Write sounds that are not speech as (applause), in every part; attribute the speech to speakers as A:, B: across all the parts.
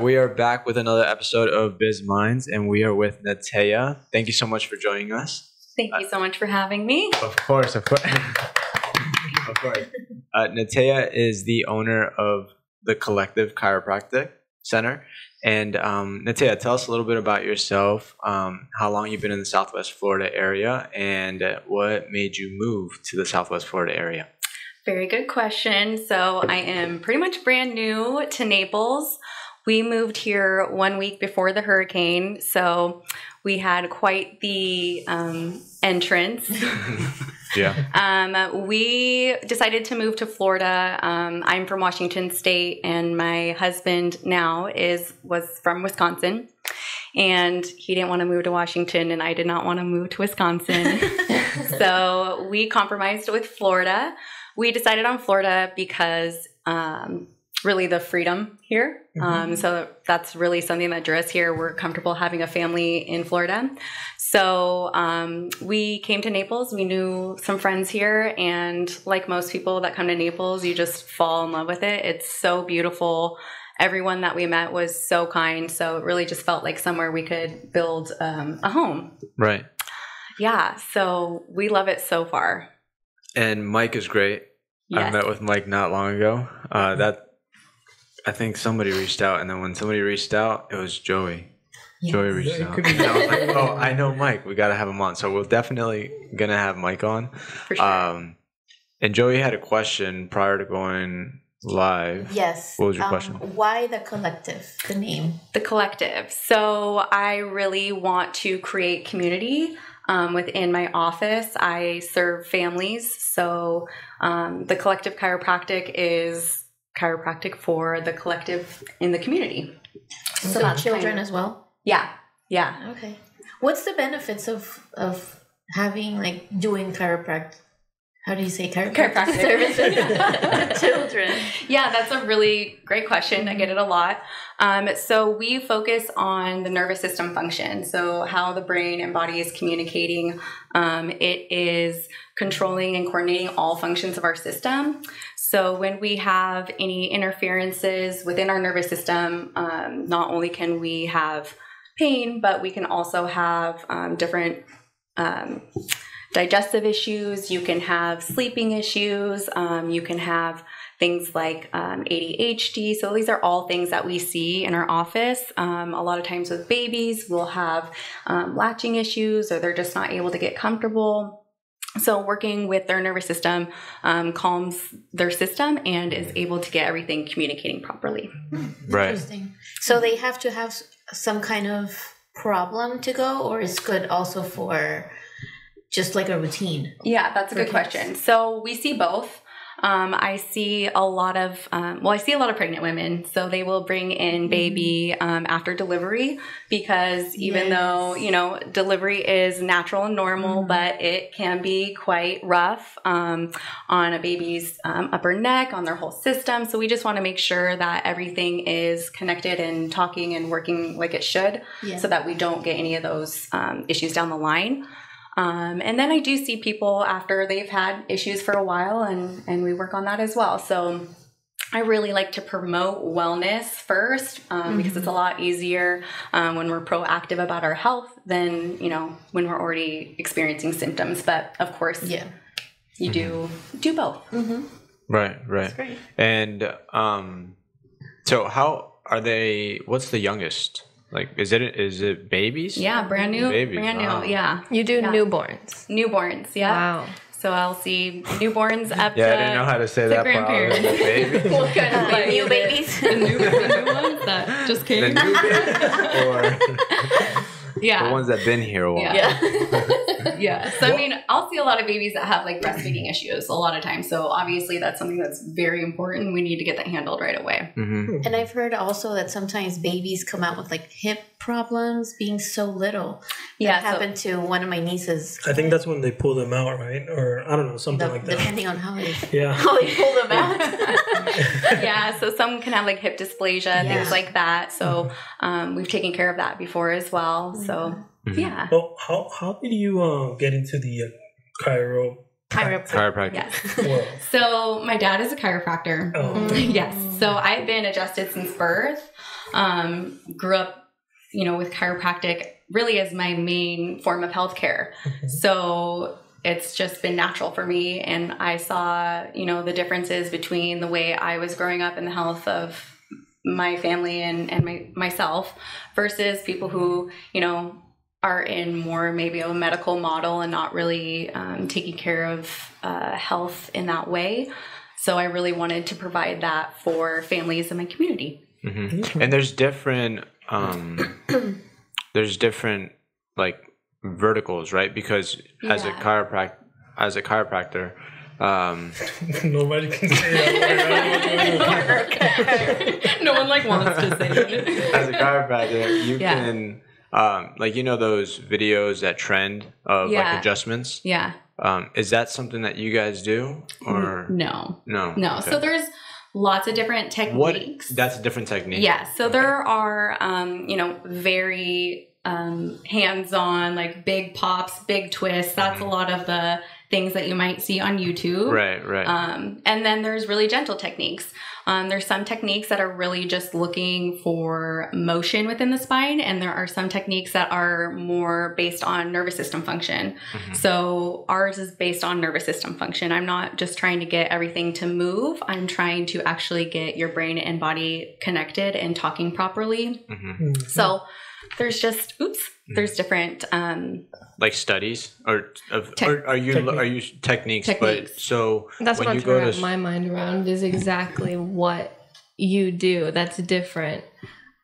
A: right, we are back with another episode of Biz Mindz, and we are with Nateja. Thank you so much for joining us.
B: Thank you so much for having me.
A: Of course, of course. (laughs) of course. Uh, Nateja is the owner of the Collective Chiropractic Center. And um, Nateja, tell us a little bit about yourself, um, how long you've been in the Southwest Florida area, and uh, what made you move to the Southwest Florida area.
B: Very good question. So, I am pretty much brand new to Naples. We moved here one week before the hurricane, so we had quite the um, entrance. (laughs)
A: Yeah.
B: um, we decided to move to Florida. Um, I'm from Washington State, and my husband now is was from Wisconsin, and he didn't want to move to Washington, and I did not want to move to Wisconsin. (laughs) so we compromised with Florida. We decided on Florida because um, really the freedom here. Um, so that's really something that drew us here. We're comfortable having a family in Florida. So um, we came to Naples. We knew some friends here, and like most people that come to Naples, you just fall in love with it. It's so beautiful. Everyone that we met was so kind. So it really just felt like somewhere we could build um, a home.
A: Right.
B: Yeah. So we love it so far.
A: And Mike is great. I met with Mike not long ago. Uh, that I think somebody reached out, and then when somebody reached out, it was Joey. Joey reached out. And I was like, "Oh, I know Mike. We got to have him on." So we're definitely gonna have Mike on.
B: For sure.
A: Um, and Joey had a question prior to going live.
C: Yes.
A: What was your
C: um,
A: question?
C: Why the collective? The name.
B: the collective. So I really want to create community um, within my office. I serve families, so um, the collective chiropractic is chiropractic for the collective in the community.
C: So
B: that's
C: children
B: kind of-
C: as well.
B: Yeah, yeah.
C: Okay. What's the benefits of of having like doing chiropractic? How do you say chiropractic,
B: Chiropractic. (laughs)
C: services to children?
B: Yeah, that's a really great question. I get it a lot. Um, so we focus on the nervous system function. So how the brain and body is communicating. Um, it is controlling and coordinating all functions of our system. So when we have any interferences within our nervous system, um, not only can we have pain, but we can also have um, different um, digestive issues. You can have sleeping issues. Um, you can have things like um, ADHD. So these are all things that we see in our office. Um, a lot of times with babies, we'll have latching issues or they're just not able to get comfortable. So working with their nervous system um, calms their system and is able to get everything communicating properly.
A: Right.
C: Interesting. So they have to have some kind of problem to go, or it's good also for just like a routine.
B: Yeah, that's a good
C: Okay.
B: question. So we see both. Um, I see a lot of, um, well, I see a lot of pregnant women. So they will bring in baby um, after delivery because even
C: Yes.
B: though, you know, delivery is natural and normal,
C: Mhm.
B: but it can be quite rough um, on a baby's um, upper neck, on their whole system. So we just want to make sure that everything is connected and talking and working like it should
C: Yeah.
B: so that we don't get any of those um, issues down the line. Um, and then I do see people after they've had issues for a while, and and we work on that as well. So I really like to promote wellness first um, because it's a lot easier um, when we're proactive about our health than you know when we're already experiencing symptoms. But of course,
C: yeah.
B: you do do both.
C: Mm-hmm.
A: Right. Right.
C: That's great.
A: And um, so how are they? What's the youngest? Like, is it is it babies?
B: Yeah, brand new,
A: Babies,
B: brand
A: wow.
B: new. Yeah,
D: You do
B: Yeah.
D: newborns.
B: newborns. Yeah.
D: Wow.
B: So I'll see newborns (laughs) up
A: Yeah,
B: to
A: I didn't know how to say
B: to
A: that. part. I like,
B: grandparents.
A: Baby. (laughs)
D: What kind of
C: Uh, new babies.
B: the new, the new ones that just
A: the
B: came.
A: new (laughs) babies or the ones that have been here a while.
B: Yeah. yeah. (laughs) So I mean, I'll see a lot of babies that have like breastfeeding issues a lot of times. So obviously that's something that's very important. We need to get that handled right away.
A: hmm
C: And I've heard also that sometimes babies come out with like hip problems being so little.
B: Yeah,
C: That
B: so-
C: happened to one of my nieces.
E: I think that's when they pull them out, right? Or I don't know, something
C: the-
E: like that.
C: depending on how they, (laughs)
E: Yeah.
C: how they pull them out. (laughs)
B: yeah. So some can have like hip dysplasia,
C: Yeah.
B: things like that. So um, we've taken care of that before as well. So
A: Mhm.
B: yeah.
E: Well, how how did you uh, get into the uh,
C: Chiropractic.
A: chiropractic.
B: Yes.
E: Well, (laughs)
B: So my dad is a chiropractor.
E: oh, (laughs)
B: yes. So I've been adjusted since birth. Um, grew up, you know, with chiropractic really as my main form of healthcare. So it's just been natural for me. And I saw, you know, the differences between the way I was growing up and the health of my family and, and my, myself versus people who, you know, are in more maybe a medical model and not really um, taking care of uh, health in that way. So I really wanted to provide that for families in my community.
A: hmm And there's different, um, (coughs) there's different like verticals, right? Because as a
B: Yeah.
A: chiropract, as a chiropractor, um, (laughs)
E: nobody can say that. (laughs)
B: no one like wants to say it.
A: as a chiropractor, you
B: Yeah.
A: can, um, like you know those videos that trend of
B: Yeah.
A: like adjustments.
B: Yeah.
A: Um, is that something that you guys do or
B: No.
A: no?
B: No.
A: Okay.
B: So there's lots of different
A: what?
B: techniques.
A: That's a different technique.
B: Yeah. So there are, um, you know, very um, hands-on, like big pops, big twists. That's a lot of the things that you might see on YouTube.
A: Right. Right.
B: Um, and then there's really gentle techniques. Um, there's some techniques that are really just looking for motion within the spine, and there are some techniques that are more based on nervous system function.
A: Mhm.
B: So ours is based on nervous system function. I'm not just trying to get everything to move. I'm trying to actually get your brain and body connected and talking properly.
A: Mhm.
B: So there's just oops, there's different um,
A: Like studies or of
B: Tech-
A: or are you
E: Technique.
A: are you techniques, but so
D: That's
A: when
D: what I'm
A: you
D: trying
A: go
D: to
A: to
D: wrap my mind around is exactly what you do that's different.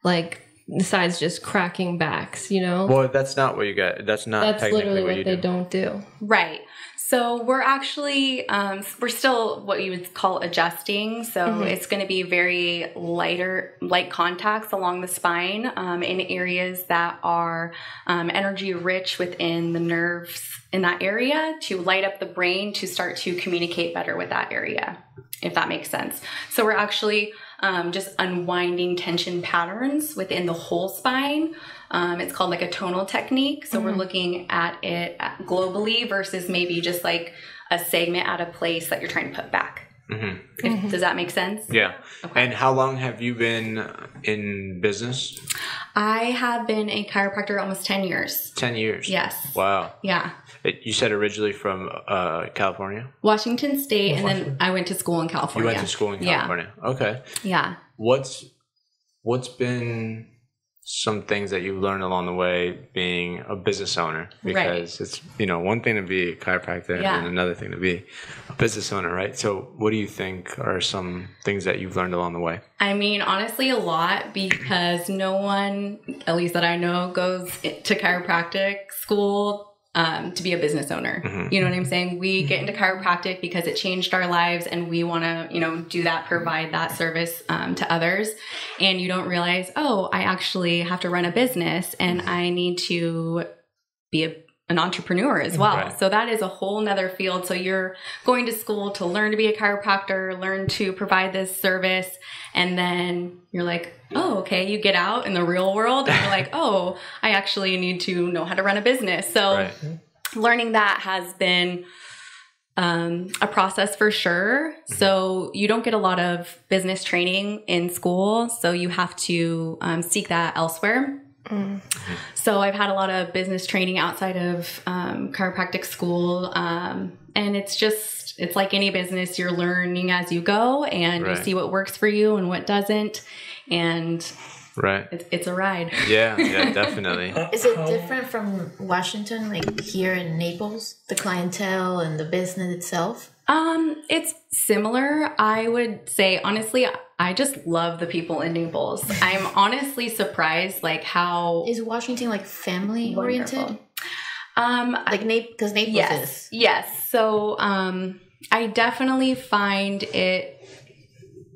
D: Like besides just cracking backs, you know?
A: well that's not what you got that's not
D: that's
A: technically
D: literally
A: what,
D: what,
A: you
D: they
A: do.
D: don't do.
B: Right. So we're actually um, we're still what you would call adjusting. So
D: Mhm.
B: it's going to be very lighter, light contacts along the spine um, in areas that are um, energy rich within the nerves in that area to light up the brain to start to communicate better with that area, if that makes sense. So we're actually um, just unwinding tension patterns within the whole spine. Um, it's called like a tonal technique. So we're looking at it globally versus maybe just like a segment at a place that you're trying to put back.
A: Mhm.
B: If, Does that make sense?
A: Yeah.
B: Okay.
A: And how long have you been in business?
B: I have been a chiropractor almost 10 years.
A: 10 years.
B: Yes.
A: Wow.
B: Yeah.
A: It, you said originally from uh, California?
B: Washington State, and then I went to school in California.
A: You went to school in
B: Yeah.
A: California. Okay.
B: Yeah.
A: What's what's been some things that you've learned along the way being a business owner. Because it's you know one thing to be a chiropractor
B: Yeah.
A: and another thing to be a business owner right? So what do you think are some things that you've learned along the way?
B: I mean, honestly, a lot because no one, at least that I know, goes to chiropractic school um, to be a business owner.
A: Mhm.
B: You know what I'm saying? We get into chiropractic because it changed our lives, and we want to, you know, do that, provide that service um, to others. And you don't realize, oh, I actually have to run a business, and I need to be a an entrepreneur as well.
A: Right.
B: So that is a whole nother field. So you're going to school to learn to be a chiropractor, learn to provide this service, and then you're like, oh, okay, you get out in the real world and you're like, (laughs) oh, I actually need to know how to run a business. So
A: right
B: learning that has been um, a process for sure. So you don't get a lot of business training in school, so you have to um, seek that elsewhere. So I've had a lot of business training outside of um, chiropractic school, um, and it's just it's like any business. You're learning as you go, and
A: Right.
B: you see what works for you and what doesn't, and
A: right
B: it's, it's a ride. (laughs)
A: yeah yeah definitely (laughs)
C: Is it different from Washington, like here in Naples, the clientele and the business itself?
B: Um, it's similar. I would say honestly, I just love the people in Naples. (laughs) I'm honestly surprised, like how
C: Is Washington like family
B: Wonderful.
C: oriented?
B: um
C: Like Naples, because Naples
B: yes
C: is.
B: yes. So um, I definitely find it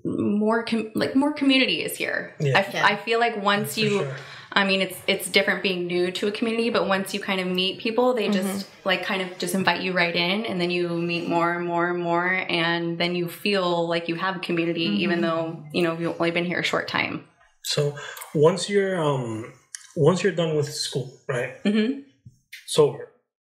B: more com- like more community is here.
E: Yeah.
B: I, f-
C: Yeah.
B: I feel like once
E: For
B: you
E: sure.
B: I mean, it's it's different being new to a community, but once you kind of meet people, they just like kind of just invite you right in, and then you meet more and more and more, and then you feel like you have a community, even though you know you've only been here a short time.
E: So once you're um once you're done with school, right?
B: Mm-hmm.
E: Sober,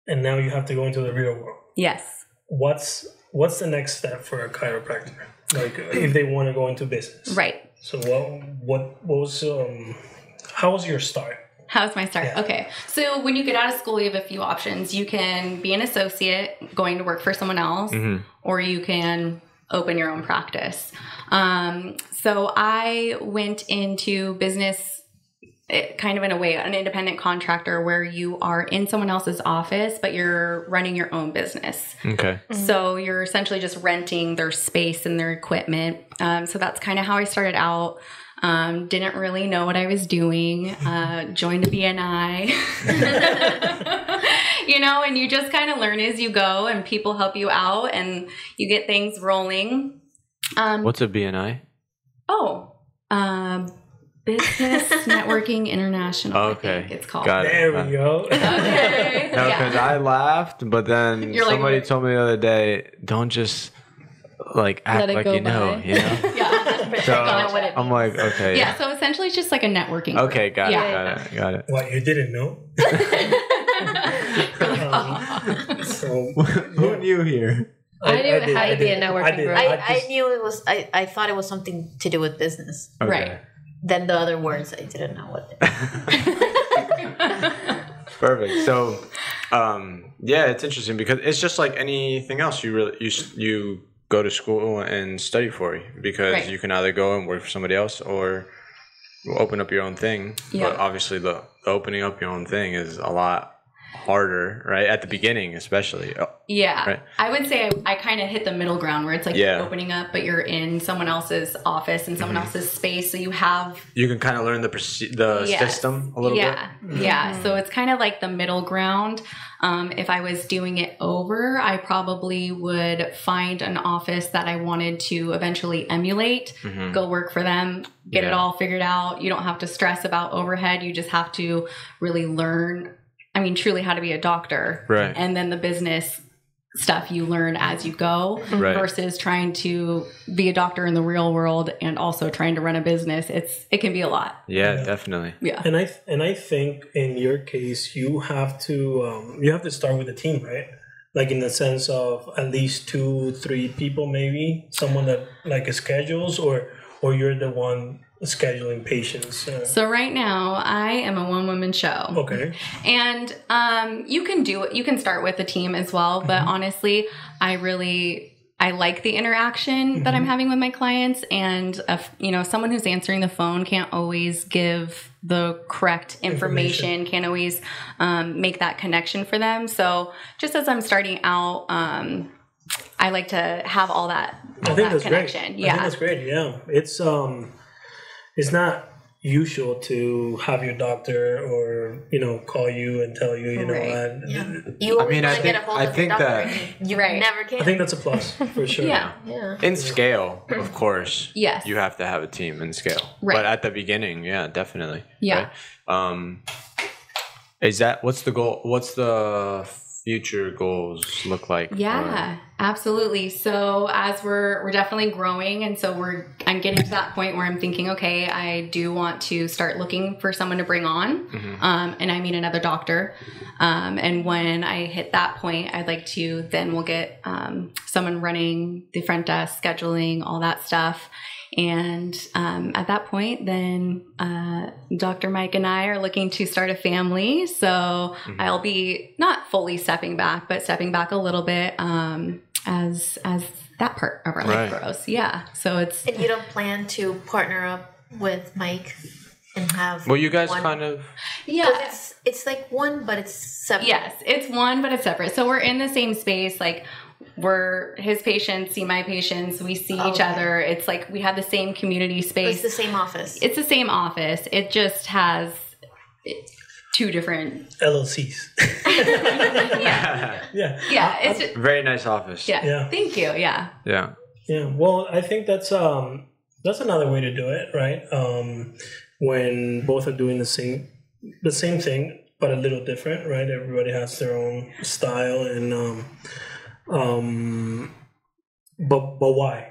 E: and now you have to go into the real world.
B: Yes.
E: what's what's the next step for a chiropractor? Like if they want to go into business,
B: Right.
E: So what what what was um how was your start?
B: How's my start?
E: Yeah.
B: Okay. So when you get out of school, you have a few options. You can be an associate going to work for someone else,
A: Mhm.
B: or you can open your own practice. Um, so I went into business eh, kind of in a way, an independent contractor where you are in someone else's office, but you're running your own business.
A: Okay.
B: So you're essentially just renting their space and their equipment. Um, so that's kind of how I started out. Um, didn't really know what I was doing. Uh, joined a BNI. (laughs) you know, and you just kind of learn as you go, and people help you out, and you get things rolling. Um,
A: What's a BNI?
B: oh, um, Business (laughs) Networking International. I
A: Okay.
B: think it's called.
A: Got it.
E: There we go. (laughs)
B: Okay.
A: No,
B: Yeah.
A: because I laughed, but then
B: You're
A: somebody
B: "What?"
A: told me the other day, don't just like act like
D: go
A: you know, you know.
B: yeah.
A: So
C: know what it
A: I'm like, okay,
B: Yeah. So essentially, it's just like a networking. group.
A: okay, got
B: Yeah.
A: it, got it, got it.
E: what you didn't know? Um, (laughs) so (laughs)
A: Who knew here?
D: I knew it
E: did-
D: had to be a networking
E: I did.
D: group.
C: I,
E: I
C: I knew it was I, I thought it was something to do with business.
A: Okay.
B: Right.
C: Then the other words I didn't know what. (laughs)
A: Perfect. So, um, yeah, it's interesting because it's just like anything else. You really you you go to school and study for you because
B: Right.
A: you can either go and work for somebody else or open up your own thing.
B: Yeah.
A: But obviously, the, the opening up your own thing is a lot harder, right? At the beginning, especially. Oh,
B: Yeah.
A: Right.
B: I would say I, I kind of hit the middle ground where it's like
A: Yeah.
B: you're opening up, but you're in someone else's office and someone
A: Mm-hmm.
B: else's space. So you have
A: You can kind of learn the the
B: Yes.
A: system a little bit.
B: yeah,
A: bit.
B: Yeah. So it's kind of like the middle ground. Um, if I was doing it over, I probably would find an office that I wanted to eventually emulate,
A: Mhm.
B: go work for them, get it all figured out. You don't have to stress about overhead. You just have to really learn, I mean, truly how to be a doctor.
A: Right.
B: And then the business stuff you learn as you go
A: Right.
B: versus trying to be a doctor in the real world and also trying to run a business. It's it can be a lot.
A: Yeah,
E: Yeah.
A: definitely.
B: Yeah.
E: and I and I think in your case you have to um, you have to start with a team, right? Like in the sense of at least two, three people, maybe someone that like schedules, or or you're the one scheduling patients. Uh,
B: So right now, I am a one woman show,
E: okay,
B: and um, you can do it. You can start with a team as well, but honestly, I really I like the interaction that I'm having with my clients, and you know, someone who's answering the phone can't always give the correct information, can't always um, make that connection for them. So just as I'm starting out. Um, I like to have all that,
E: I think
B: that
E: that's
B: connection.
E: great. I think
B: Yeah.
E: that's great. Yeah, it's um, it's not usual to have your doctor or you know call you and tell you you know what.
C: Yeah. You
A: I
C: always
A: mean, I
C: want to get a
A: think-
C: hold
A: I
C: of
A: think
C: your doctor.
A: that-
C: and you
B: Right.
C: never can.
E: I think that's a plus for (laughs) sure.
B: Yeah.
C: yeah.
A: In scale, (laughs) of course.
B: Yes.
A: You have to have a team in scale.
B: Right.
A: But at the beginning, yeah, definitely.
B: Yeah.
A: right? Um is that what's the goal what's the future goals look like?
B: Yeah, absolutely. So as we're we're definitely growing and so we're I'm getting to that point where I'm thinking, okay, I do want to start looking for someone to bring on.
A: Mhm.
B: Um, and I mean another doctor. Um, and when I hit that point, I'd like to then we'll get um, someone running the front desk, scheduling, all that stuff. And um, at that point, then uh, Dr. Mike and I are looking to start a family. So
A: Mhm.
B: I'll be not fully stepping back, but stepping back a little bit um, as as that part of our life
A: Right.
B: grows. Yeah. So it's
C: And you don't plan to partner up with Mike and have
A: Well you guys
C: one-
A: kind of
B: yeah.
C: 'Cause it's it's like one, but it's separate.
B: Yes, it's one, but it's separate. So we're in the same space. Like we're his patients see my patients. We see each other. It's like we have the same community space.
C: it's the same office.
B: It's the same office. It just has two different.
E: LLCs. (laughs) (laughs)
B: Yeah,
E: yeah.
B: yeah. It's just,
A: very nice office.
B: yeah.
E: Yeah.
B: Thank you. Yeah.
A: Yeah.
E: Yeah, well, I think that's um that's another way to do it, right? Um, when both are doing the same the same thing but a little different, right? Everybody has their own style and um um but but why?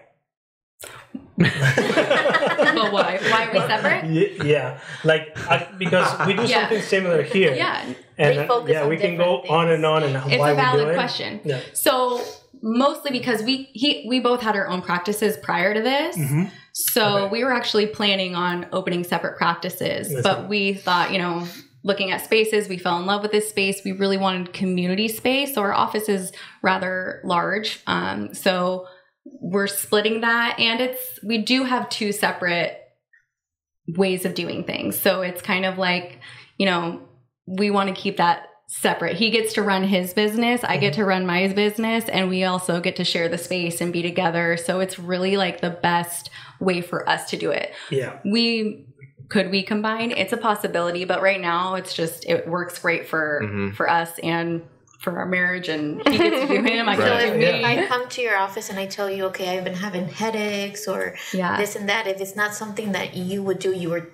E: (laughs)
B: But why? Why are we separate?
E: Ye- Yeah, like I, because we do (laughs)
B: Yeah.
E: something similar here,
B: Yeah,
E: and
C: We
E: uh,
C: focus
E: yeah,
C: on
E: we can go
C: different
E: on and on and
B: it's
E: why
B: a
E: we do
B: valid
E: it.
B: question.
E: Yeah.
B: So mostly because we he we both had our own practices prior to this.
E: Mhm.
B: So
E: Okay.
B: we were actually planning on opening separate practices,
E: That's
B: but
E: right.
B: we thought, you know, looking at spaces, we fell in love with this space. We really wanted community space. So our office is rather large. Um, so we're splitting that, and it's we do have two separate ways of doing things. So it's kind of like, you know, we want to keep that separate. He gets to run his business, I get to run my business, and we also get to share the space and be together. So it's really like the best way for us to do it.
E: Yeah.
B: We could we combine? It's a possibility, but right now it's just it works great for
A: Mhm.
B: for us and for our marriage and he gets to do him, I (laughs)
C: So if,
E: Yeah.
C: I come to your office and I tell you, okay, I've been having headaches or
B: Yeah.
C: this and that, if it's not something that you would do, you were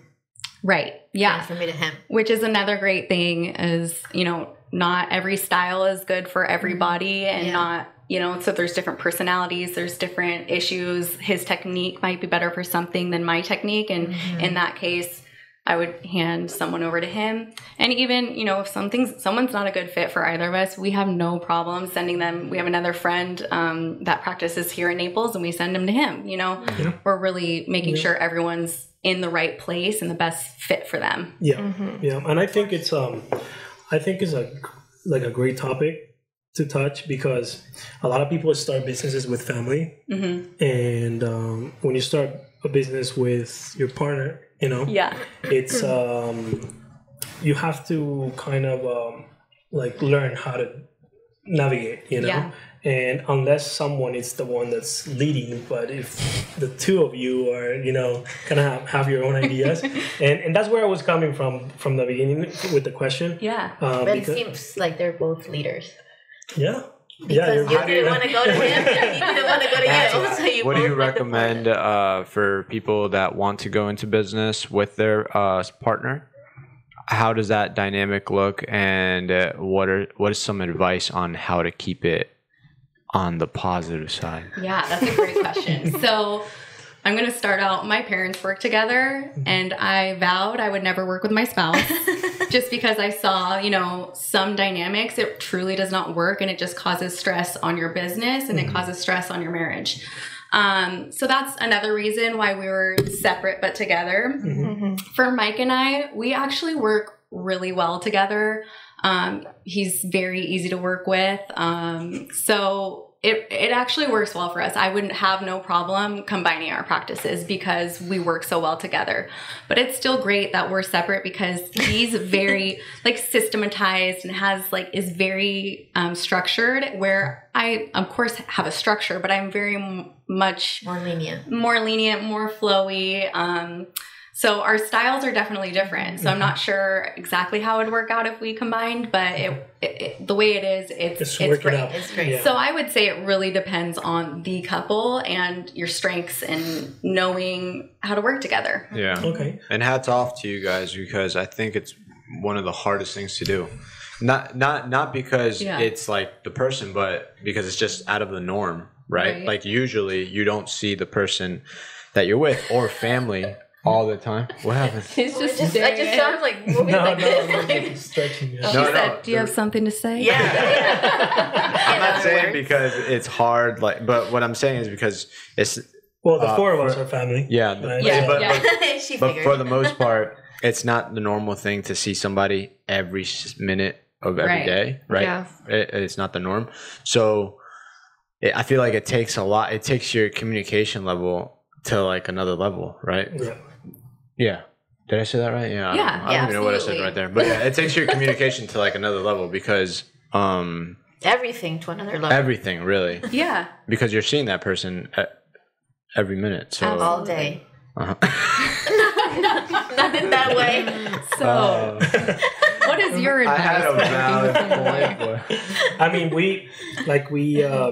B: Right. Yeah.
C: for me to him.
B: which is another great thing is you know not every style is good for everybody and
C: Yeah.
B: not you know so there's different personalities there's different issues his technique might be better for something than my technique and in that case i would hand someone over to him and even you know if something's someone's not a good fit for either of us we have no problem sending them we have another friend um, that practices here in naples and we send them to him you know
E: Yeah.
B: we're really making
E: Yeah.
B: sure everyone's in the right place and the best fit for them
E: Yeah.
C: Mm-hmm.
E: Yeah. And I think it's um I think it's a like a great topic to touch because a lot of people start businesses with family
B: hmm
E: and um, when you start a business with your partner, you know,
B: yeah
E: it's (clears throat) um you have to kind of um like learn how to navigate, you know.
B: Yeah.
E: And unless someone is the one that's leading, but if the two of you are, you know, kind of have, have your own ideas, (laughs) and and that's where I was coming from from the beginning with the question.
B: Yeah.
E: Um,
C: But it
E: because-
C: seems like they're both leaders.
E: Yeah, yeah.
C: Because
E: you're-
C: you
A: How do you-
C: didn't want to go to him, and he didn't want to go to you. (laughs) So you
A: What do you recommend uh, for people that want to go into business with their uh, partner? How does that dynamic look, and uh, what are what is some advice on how to keep it on the positive side?
B: Yeah, that's a great question. so I'm going to start out. My parents work together, and I vowed I would never work with my spouse (laughs) just because I saw, you know, some dynamics. It truly does not work, and it just causes stress on your business and it causes stress on your marriage. Um, so that's another reason why we were separate but together.
E: Mhm.
B: For Mike and I, we actually work really well together. Um, he's very easy to work with. Um, so it, it actually works well for us. I wouldn't have no problem combining our practices because we work so well together. But it's still great that we're separate because he's (laughs) very like systematized and has like is very um, structured. Where I of course have a structure, but I'm very m- much
C: More lenient.
B: more lenient, more flowy. Um, so our styles are definitely different. So I'm mm-hmm. not sure exactly how it would work out if we combined, but it, it, it the way it is, it's
E: Just
B: it's,
E: work it
B: great.
C: It's great.
E: Yeah.
B: So I would say it really depends on the couple and your strengths and knowing how to work together.
A: Yeah.
E: Okay.
A: And hats off to you guys because I think it's one of the hardest things to do. Not not not because
B: Yeah.
A: it's like the person, but because it's just out of the norm, right?
B: Right.
A: Like usually you don't see the person that you're with or family all the time. What happens? (laughs)
D: He's just,
C: just, I just
D: at
C: saw him
D: him.
C: like (laughs) moving
E: No,
C: like
E: no,
C: this.
E: no,
C: like-
E: no, stretching. Yeah.
A: No,
B: she
A: no,
B: said, "Do you have something to say?"
C: yeah. (laughs)
A: I'm not saying
C: words.
A: because it's hard, like, but what I'm saying is because it's
E: Well, the
A: Uh,
E: four of us are family.
A: yeah,
E: Right.
B: Yeah,
A: but,
B: yeah.
A: but
C: she
A: but for the most part, it's not the normal thing to see somebody every minute of every
B: Right.
A: day, right?
D: Yeah.
A: It, it's not the norm. So it, I feel like it takes a lot. It takes your communication level to like another level, right?
E: Yeah.
A: Yeah. Did I say that right? Yeah. I don't
B: Yeah,
A: know. I don't
B: yeah,
A: even know what I said right there, but yeah, it takes your communication to like another level because um
C: everything to another level
A: everything really
B: Yeah.
A: because you're seeing that person every minute. So
C: all day.
A: uh-huh.
C: not, (laughs) not in that way.
B: So,
A: Uh,
B: what is your
A: I
B: advice?
A: had a valid point.
E: I mean, we like we uh,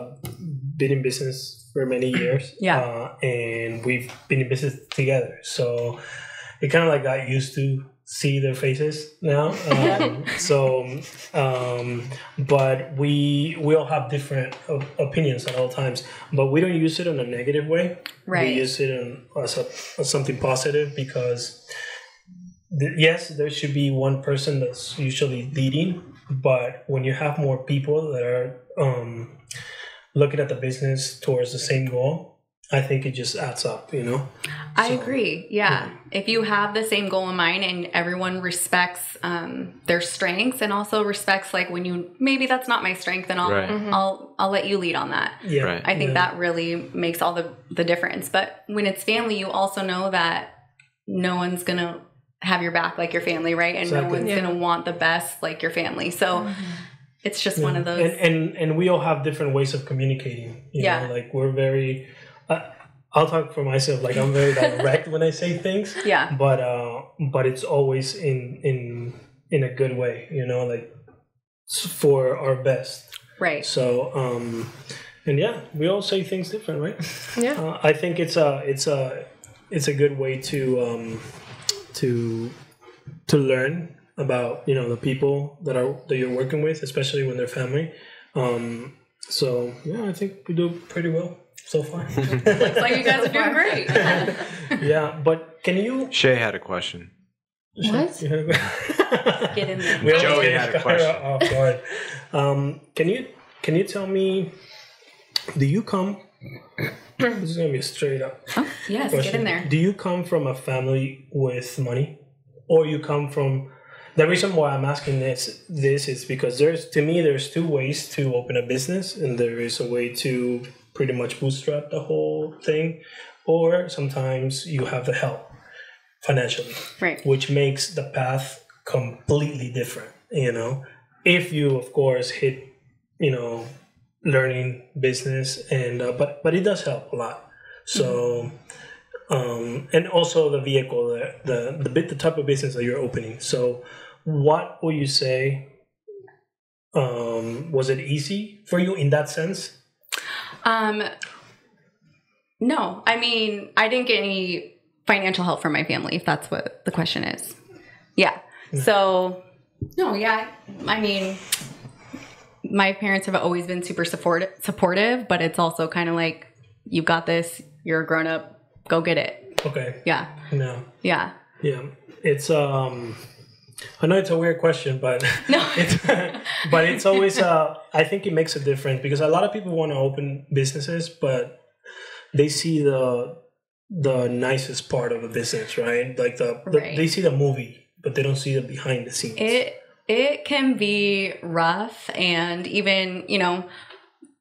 E: been in business for many years.
B: Yeah.
E: Uh, and we've been in business together, so it kind of like got used to see their faces now. Um, (laughs) so, um, but we we all have different o- opinions at all times, but we don't use it in a negative way.
B: Right.
E: We use it in, as, a, as something positive because th- yes, there should be one person that's usually leading, but when you have more people that are um, looking at the business towards the same goal, I think it just adds up, you know?
B: I
E: So,
B: agree. Yeah. If you have the same goal in mind and everyone respects um, their strengths and also respects like when you maybe that's not my strength and I'll
A: Right.
B: I'll I'll let you lead on that.
E: Yeah.
A: Right.
B: I think
E: yeah.
B: that really makes all the the difference. But when it's family, you also know that no one's gonna have your back like your family, right? And no one's
D: Yeah.
B: gonna want the best like your family. So it's just one of those.
E: And, and and we all have different ways of communicating. You
B: Yeah.
E: Know? Like we're very. Uh, I'll talk for myself. Like I'm very direct when I say things, (laughs)
B: yeah.
E: but uh, but it's always in in in a good way. You know, like for our best.
B: Right.
E: So um, and yeah, we all say things different, right?
D: Yeah.
E: Uh, I think it's a it's a it's a good way to um, to to learn about you know the people that are that you're working with, especially when they're family. Um, so yeah, I think we do pretty well so far. (laughs)
B: Looks like you guys are doing great. (laughs)
E: yeah, but can you?
A: Shay had a question.
D: What?
E: You had a- (laughs)
B: Get in there.
E: We always
A: Joey
E: get
A: had a question.
E: off guard. Um, can you can you tell me? Do you come? (clears throat) this is gonna be straight up
B: Oh, yes, get in there.
E: Do you come from a family with money, or you come from? The reason why I'm asking this this is because there's to me there's two ways to open a business, and there is a way to pretty much bootstrap the whole thing, or sometimes you have the help financially,
B: Right.
E: which makes the path completely different. You know, if you of course hit, you know, learning business, and uh, but but it does help a lot. So um, and also the vehicle, the the the bit, the type of business that you're opening. So, what will you say? Um, was it easy for you in that sense?
B: Um, no, I mean, I didn't get any financial help from my family, if that's what the question is. Yeah. So, no, yeah. I mean, my parents have always been super support- supportive, but it's also kind of like, you got this, you're a grown up, go get it.
E: Okay,
B: Yeah.
E: no,
B: Yeah.
E: yeah, it's um, I know it's a weird question, but (laughs)
B: No. (laughs)
E: it's but it's always uh, I think it makes a difference because a lot of people want to open businesses, but they see the the nicest part of a business, right? Like the, the
B: Right.
E: they see the movie, but they don't see the behind the scenes.
B: It it can be rough and even, you know,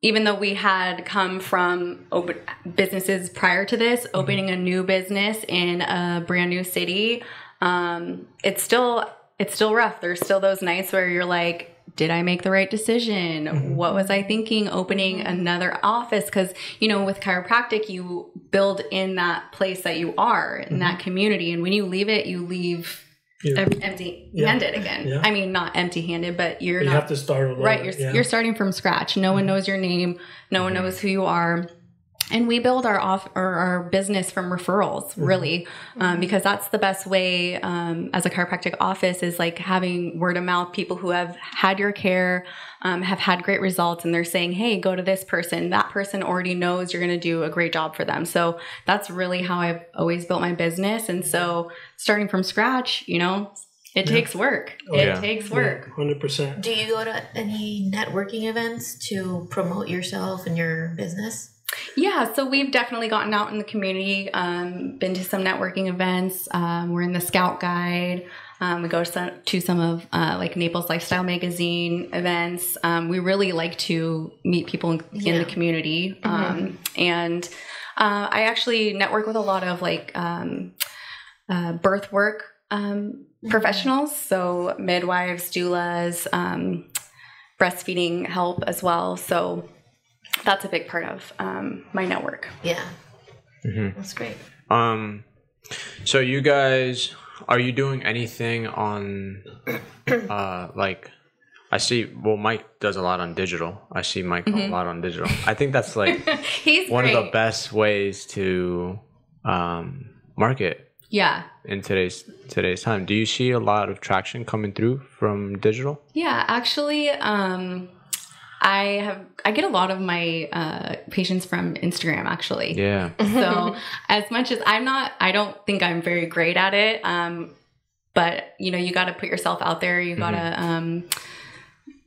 B: even though we had come from open businesses prior to this, opening a new business in a brand new city, um, it's still it's still rough. There's still those nights where you're like, did I make the right decision? Mm-hmm. What was I thinking opening another office? Because, you know, with chiropractic, you build in that place that you are, in that mm-hmm. community. And when you leave it, you leave
E: Yeah.
B: empty handed again.
E: Yeah.
B: I mean, not empty handed, but you're
E: you
B: not
E: have to start over.
B: right. You're,
E: yeah.
B: you're starting from scratch. No one mm-hmm. knows your name. No one knows who you are. And we build our off or our business from referrals, really, um, because that's the best way um, as a chiropractic office is like having word of mouth people who have had your care, um, have had great results, and they're saying, "Hey, go to this person." That person already knows you're going to do a great job for them. So that's really how I've always built my business. And so starting from scratch, you know, it takes work. it
A: yeah.
B: takes work.
E: Hundred percent.
C: Do you go to any networking events to promote yourself and your business?
B: Yeah, so we've definitely gotten out in the community, um, been to some networking events. Um, we're in the Scout Guide. Um, we go to some, to some of uh, like Naples Lifestyle Magazine events. Um, we really like to meet people in, in the community, um, and uh, I actually network with a lot of like um, uh, birth work um, professionals, so midwives, doulas, um, breastfeeding help as well. So that's a big part of um, my network.
C: Yeah,
A: Mhm.
C: that's great.
A: Um, so you guys, are you doing anything on, (clears throat) uh, like, I see. Well, Mike does a lot on digital. I see Mike a lot on digital. I think that's like (laughs)
B: He's
A: one
B: great.
A: of the best ways to um, market
B: Yeah,
A: in today's today's time. Do you see a lot of traction coming through from digital?
B: yeah. Actually, um, I have I get a lot of my uh, patients from Instagram. Actually,
A: Yeah.
B: so (laughs) as much as I'm not, I don't think I'm very great at it. Um, but you know, you got to put yourself out there. You got to um,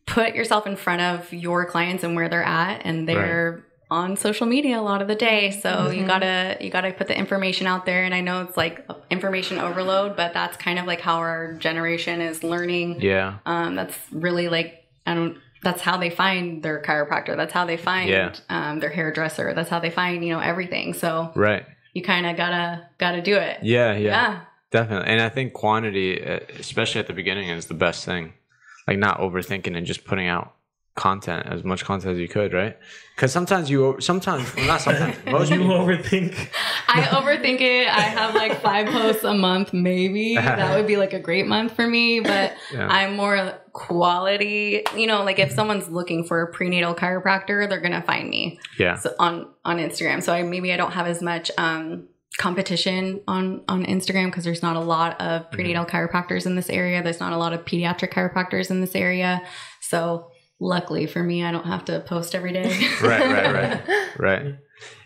B: put yourself in front of your clients and where they're at and they're on social media a lot of the day so you gotta you gotta put the information out there and i know it's like information overload but that's kind of like how our generation is learning
A: Yeah.
B: um, that's really like i don't that's how they find their chiropractor that's how they find
A: Yeah.
B: um, their hairdresser that's how they find you know everything so
A: Right.
B: you kind of gotta gotta do it
A: Yeah. Yeah.
B: yeah
A: Definitely. And I think quantity, uh, especially at the beginning, is the best thing. Like not overthinking and just putting out content as much content as you could, right? Because sometimes you, sometimes well, not sometimes, (laughs) most
E: you
A: people.
E: overthink.
B: I overthink it. I have like five posts a month, maybe. (laughs) That would be like a great month for me. But
A: Yeah.
B: I'm more quality. You know, like if someone's looking for a prenatal chiropractor, they're gonna find me
A: Yeah.
B: so on on Instagram. So I maybe I don't have as much um, competition on on Instagram because there's not a lot of prenatal chiropractors in this area. There's not a lot of pediatric chiropractors in this area. So luckily for me, I don't have to post every day. (laughs)
A: right, right, right, (laughs) right.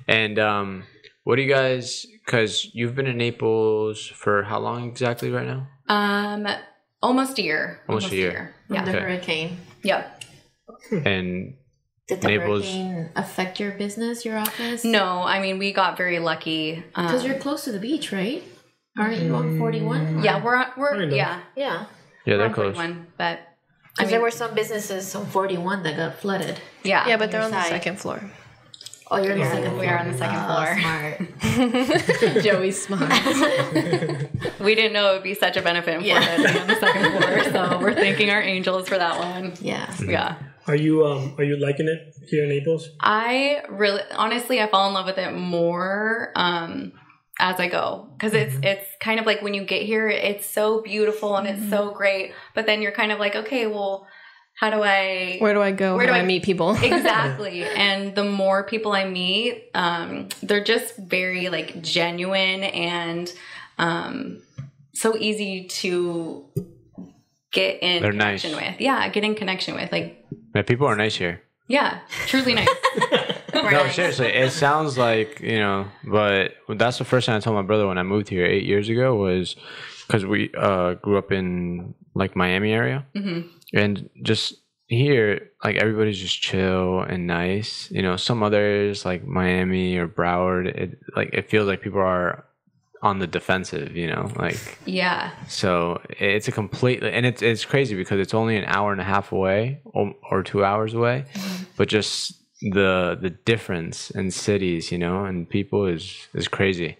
A: And um, what do you guys? Because you've been in Naples for how long exactly right now?
B: Um, almost a year.
A: Almost a year.
B: Yeah.
C: The
A: Okay.
C: hurricane.
B: Yeah.
A: And
C: Did the
A: Naples-
C: hurricane affect your business, your office?
B: No, I mean we got very lucky. Um,
C: Because you're close to the beach, right? Aren't you on 41?
B: yeah, we're we're
E: Kind of.
B: yeah,
C: Yeah.
A: yeah, they're close.
B: but I
C: Because there were some businesses on 41 that got flooded.
B: yeah,
D: Yeah, but they're
C: your
D: on the second floor.
C: Oh, you're on the
B: Yeah,
C: second
B: we
C: floor.
B: are on the second
C: Oh,
B: floor.
C: Smart. (laughs) (laughs)
D: Joey's smart. (laughs)
B: we didn't know it would be such a benefit in Florida
C: Yeah.
B: to be on the second floor, so we're thanking our angels for that one.
C: Yeah.
B: Yeah.
E: Are you um are you liking it here in Naples?
B: I really, honestly, I fall in love with it more um, as I go because it's it's kind of like when you get here, it's so beautiful and it's so great, but then you're kind of like, okay, well, how do I?
D: Where do I go?
B: Where
D: Where
B: do
D: do I
B: I-
D: meet people? (laughs)
B: exactly (laughs) and the more people i meet um, they're just very like genuine and um, so easy to get in
A: They're nice.
B: connection with yeah get in connection with like
A: Man, people are nice here.
B: yeah truly nice (laughs)
A: No, seriously, it sounds like you know, but that's the first thing I told my brother when I moved here eight years ago was because we uh, grew up in like Miami area,
B: Mhm.
A: and just here, like everybody's just chill and nice. You know, some others like Miami or Broward, it like it feels like people are on the defensive. You know, like
B: yeah
A: so it's a completely and it's it's crazy because it's only an hour and a half away or, or two hours away, but just the the difference in cities, you know, and people is is crazy.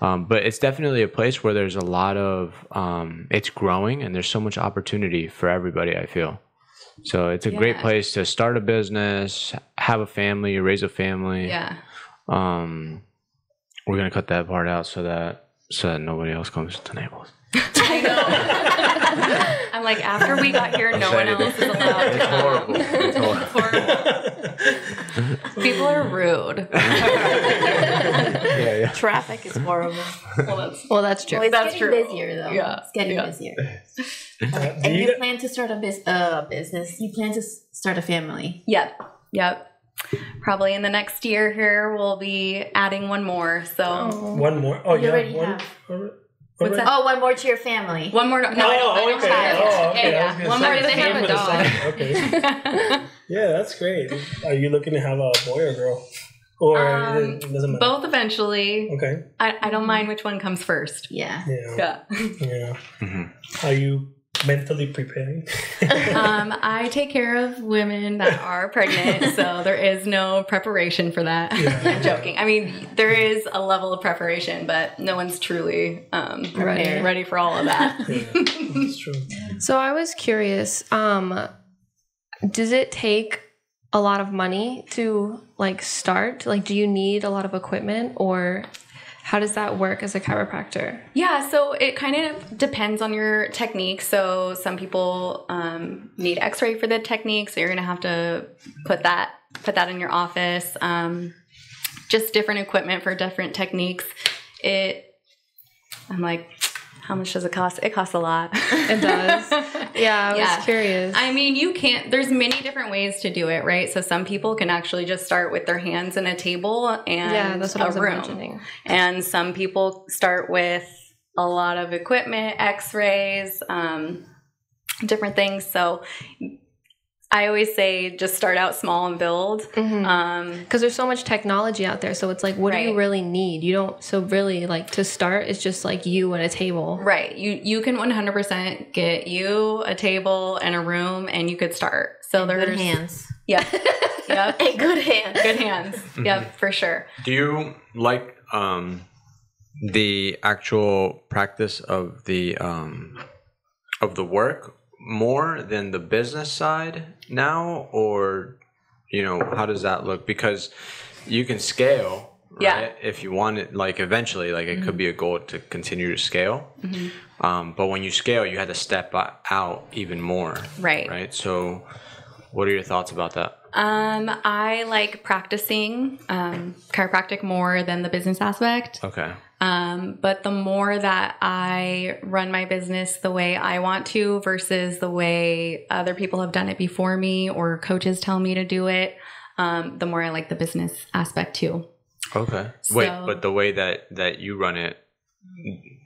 A: Um, but it's definitely a place where there's a lot of um, it's growing and there's so much opportunity for everybody. I feel so it's a great place to start a business, have a family, raise a family.
B: yeah
A: Um, we're gonna cut that part out so that so that nobody else comes to Naples. (laughs)
B: i know (laughs) i'm like after we got here no one else is allowed to
A: It's
B: come.
A: horrible. It's horrible.
B: people are rude (laughs)
A: yeah, yeah.
C: Traffic is horrible.
B: well, that's,
D: well, that's true.
C: Well, it's
B: That's
C: getting
B: true.
C: busier though.
B: Yeah.
C: It's getting
B: Yeah.
C: busier. (laughs)
E: Uh, do
C: And
E: you
C: you plan to start a bus- uh, business. You plan to start a family.
B: Yep. Yep. Probably in the next year here we'll be adding one more. So
E: one more? Oh,
C: You
E: yeah, one.
C: have.
E: Alre-
B: What's that?
C: Oh, one more to your family.
B: one more. No, no, I don't, I
E: oh,
B: don't
E: okay.
B: have.
E: Oh, okay.
B: Yeah, yeah. One more to the
D: they have a dog.
E: Okay. (laughs) Yeah, that's great. Are you looking to have a boy or girl? Or
B: Um,
E: it doesn't matter?
B: Both eventually.
E: Okay.
B: I, I don't mind which one comes first.
C: Yeah.
E: Yeah.
B: Yeah. (laughs)
E: Yeah.
A: Mhm.
E: Are you mentally preparing? (laughs)
B: Um, I take care of women that are pregnant, (laughs) so there is no preparation for that.
E: Yeah. (laughs)
B: I'm joking. I mean, there is a level of preparation, but no one's truly um,
D: Ready.
B: ready for all of that.
E: yeah, that's true.
D: So I was curious. Um, does it take a lot of money to like start? Like, do you need a lot of equipment, or how does that work as a chiropractor?
B: Yeah, so it kind of depends on your technique. So some people um, need X-ray for the technique, so you're gonna have to put that put that in your office. Um, just different equipment for different techniques. It, I'm like, how much does it cost? It costs a lot.
D: It does. Yeah, I was curious.
B: I mean, you can't. There's many different ways to do it, right? So some people can actually just start with their hands and a table and
D: yeah, that's what
B: a
D: I was
B: room.
D: imagining.
B: And some people start with a lot of equipment, x rays, um, different things. So I always say just start out small and build.
D: Mhm.
B: Um,
D: because there's so much technology out there so it's like what do you really need you don't so really like to start it's just like you and a table
B: right. You you can 100% get you a table and a room and you could start. So
C: Good
B: there's
C: hands.
B: Yeah. (laughs) yep.
C: And good hands.
B: Good hands. Yep, for sure.
A: Do you like um, the actual practice of the um, of the work more than the business side now, or you know how does that look? Because you can scale,
B: Yeah.
A: right? If you want it, like eventually, like it could be a goal to continue to scale. Um, but when you scale, you had to step out even more,
B: Right.
A: right? So, what are your thoughts about that?
B: Um, I like practicing um, chiropractic more than the business aspect.
A: Okay.
B: Um, but the more that I run my business the way I want to versus the way other people have done it before me or coaches tell me to do it, um, the more I like the business aspect too.
A: Okay. Wait, but the way that that you run it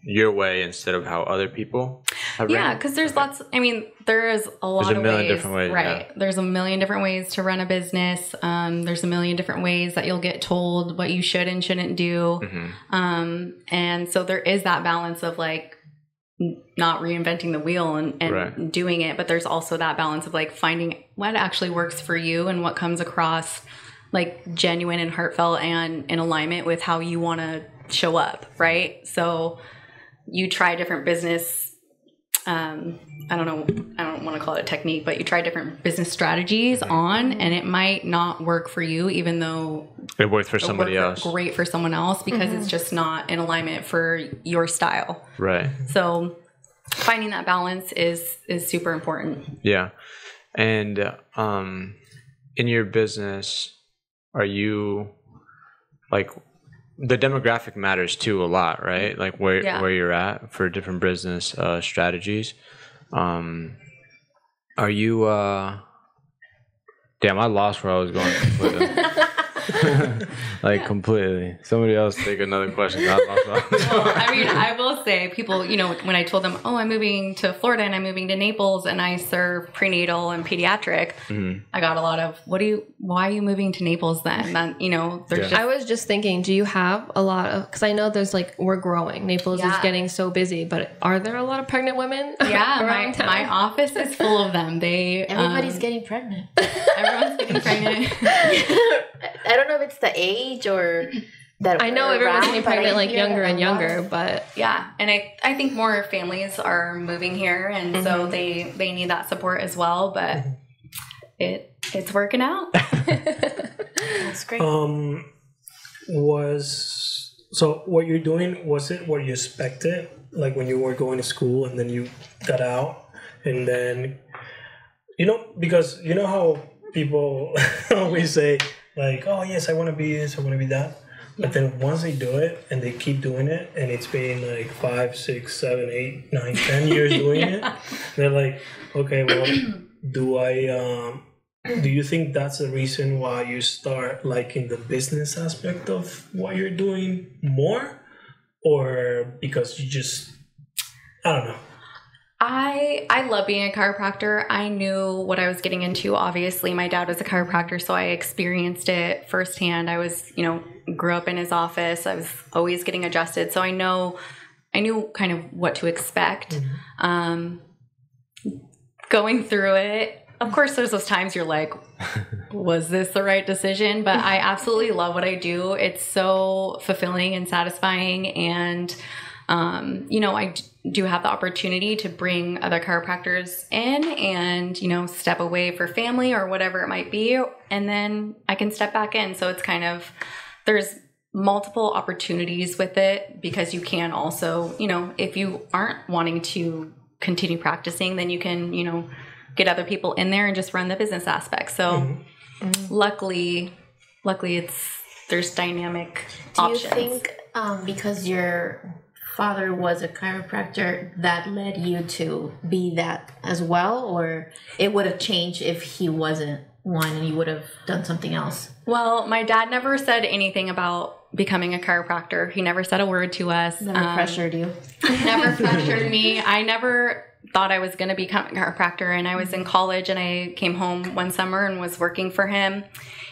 A: your way instead of how other people (laughs)
B: Yeah, because there's lots. I mean, there is a lot
A: a
B: of
A: million
B: ways,
A: different ways,
B: right?
A: yeah.
B: There's a million different ways to run a business. Um, there's a million different ways that you'll get told what you should and shouldn't do.
A: Mhm.
B: Um, and so there is that balance of like not reinventing the wheel and, and
A: Right.
B: doing it, but there's also that balance of like finding what actually works for you and what comes across like genuine and heartfelt and in alignment with how you want to show up, right? So you try different business um, I don't know, I don't want to call it a technique, but you try different business strategies on, and it might not work for you, even though
A: It worked for
B: it'll
A: somebody
B: work
A: else.
B: great for someone else because it's just not in alignment for your style.
A: Right.
B: So finding that balance is is super important.
A: Yeah. And um in your business are you like the demographic matters too a lot, right? Like where
B: Yeah.
A: where you're at for different business uh strategies. Um are you uh Damn, I lost where I was going (laughs) completely. like completely. Somebody else take another question. I lost where I was
B: Well, I mean, I will say, people, you know, when I told them, oh, I'm moving to Florida and I'm moving to Naples and I serve prenatal and pediatric,
A: Mhm.
B: I got a lot of, what do you, why are you moving to Naples then? Then, you know, there's
A: Yeah.
B: just,
D: I was just thinking, do you have a lot of? Because I know there's like we're growing. Naples is getting so busy, but are there a lot of pregnant women? (laughs)
B: yeah, my,
D: town?
B: my office is full of them. They,
C: Everybody's
B: um,
C: getting pregnant. (laughs)
B: everyone's getting pregnant. (laughs)
C: I don't know if it's the age or (clears throat) that
D: I know everyone's getting pregnant like younger and younger, but
B: yeah, and I, I think more families are moving here, and
D: Mm-hmm.
B: so they they need that support as well. But it it's working out. (laughs)
C: That's great.
E: Um, was so what you're doing? Was it what you expected? Like when you were going to school and then you got out, and then you know because you know how people (laughs) always say like, "Oh yes, I want to be this, I want to be that." But then once they do it and they keep doing it, and it's been like five, six, seven, eight, nine, ten years (laughs) doing it, they're like, okay, well, do I? Um, do you think that's the reason why you start liking the business aspect of what you're doing more, or because you just, I don't know.
B: I I love being a chiropractor. I knew what I was getting into. Obviously, my dad was a chiropractor, so I experienced it firsthand. I was, you know, grew up in his office. I was always getting adjusted, so I know I knew kind of what to expect. Um, going through it, of course, there's those times you're like, (laughs) was this the right decision? But I absolutely love what I do. It's so fulfilling and satisfying, and um, you know, I do have the opportunity to bring other chiropractors in and, you know, step away for family or whatever it might be. And then I can step back in. So it's kind of, there's multiple opportunities with it because you can also, you know, if you aren't wanting to continue practicing, then you can, you know, get other people in there and just run the business aspect. So luckily, luckily it's, there's dynamic
C: Do
B: options.
C: you think um, because your father was a chiropractor that led you to be that as well, or it would have changed if he wasn't one and you would have done something else?
B: Well, my dad never said anything about becoming a chiropractor. He never said a word to us.
C: Never
B: Um,
C: pressured you. (laughs)
B: never (laughs) pressured me. I never thought I was going to become a chiropractor, and I was in college, and I came home one summer and was working for him.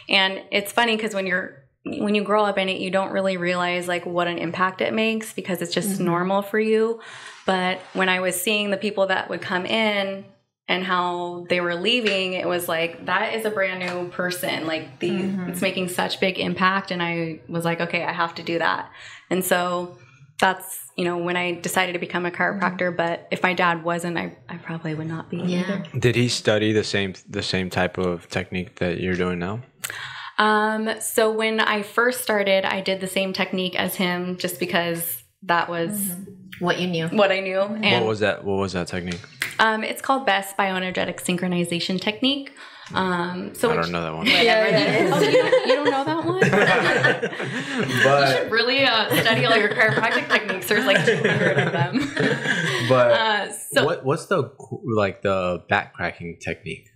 B: And it's funny because when you're when you grow up in it, you don't really realize like what an impact it makes because it's just mm-hmm. normal for you. But when I was seeing the people that would come in and how they were leaving, it was like that is a brand new person. Like the mm-hmm. it's making such big impact, and I was like, okay, I have to do that. And so that's you know when I decided to become a chiropractor. Mm-hmm. But if my dad wasn't, I, I probably would not be.
C: Yeah.
B: Either.
A: Did he study the same the same type of technique that you're doing now?
B: Um, so when I first started, I did the same technique as him, just because that was
C: What you knew.
B: what I knew. And
A: what was that? What was that technique?
B: Um, it's called Best Bioenergetic Synchronization Technique. Um, so
A: I
B: it's-
A: don't know that one.
C: Whatever that is.
B: Oh, you, don't, you don't know that one? (laughs) you should really uh, study all your chiropractic techniques. There's like 200 of them. (laughs)
A: but
B: Uh, so,
A: what what's the like the back cracking technique?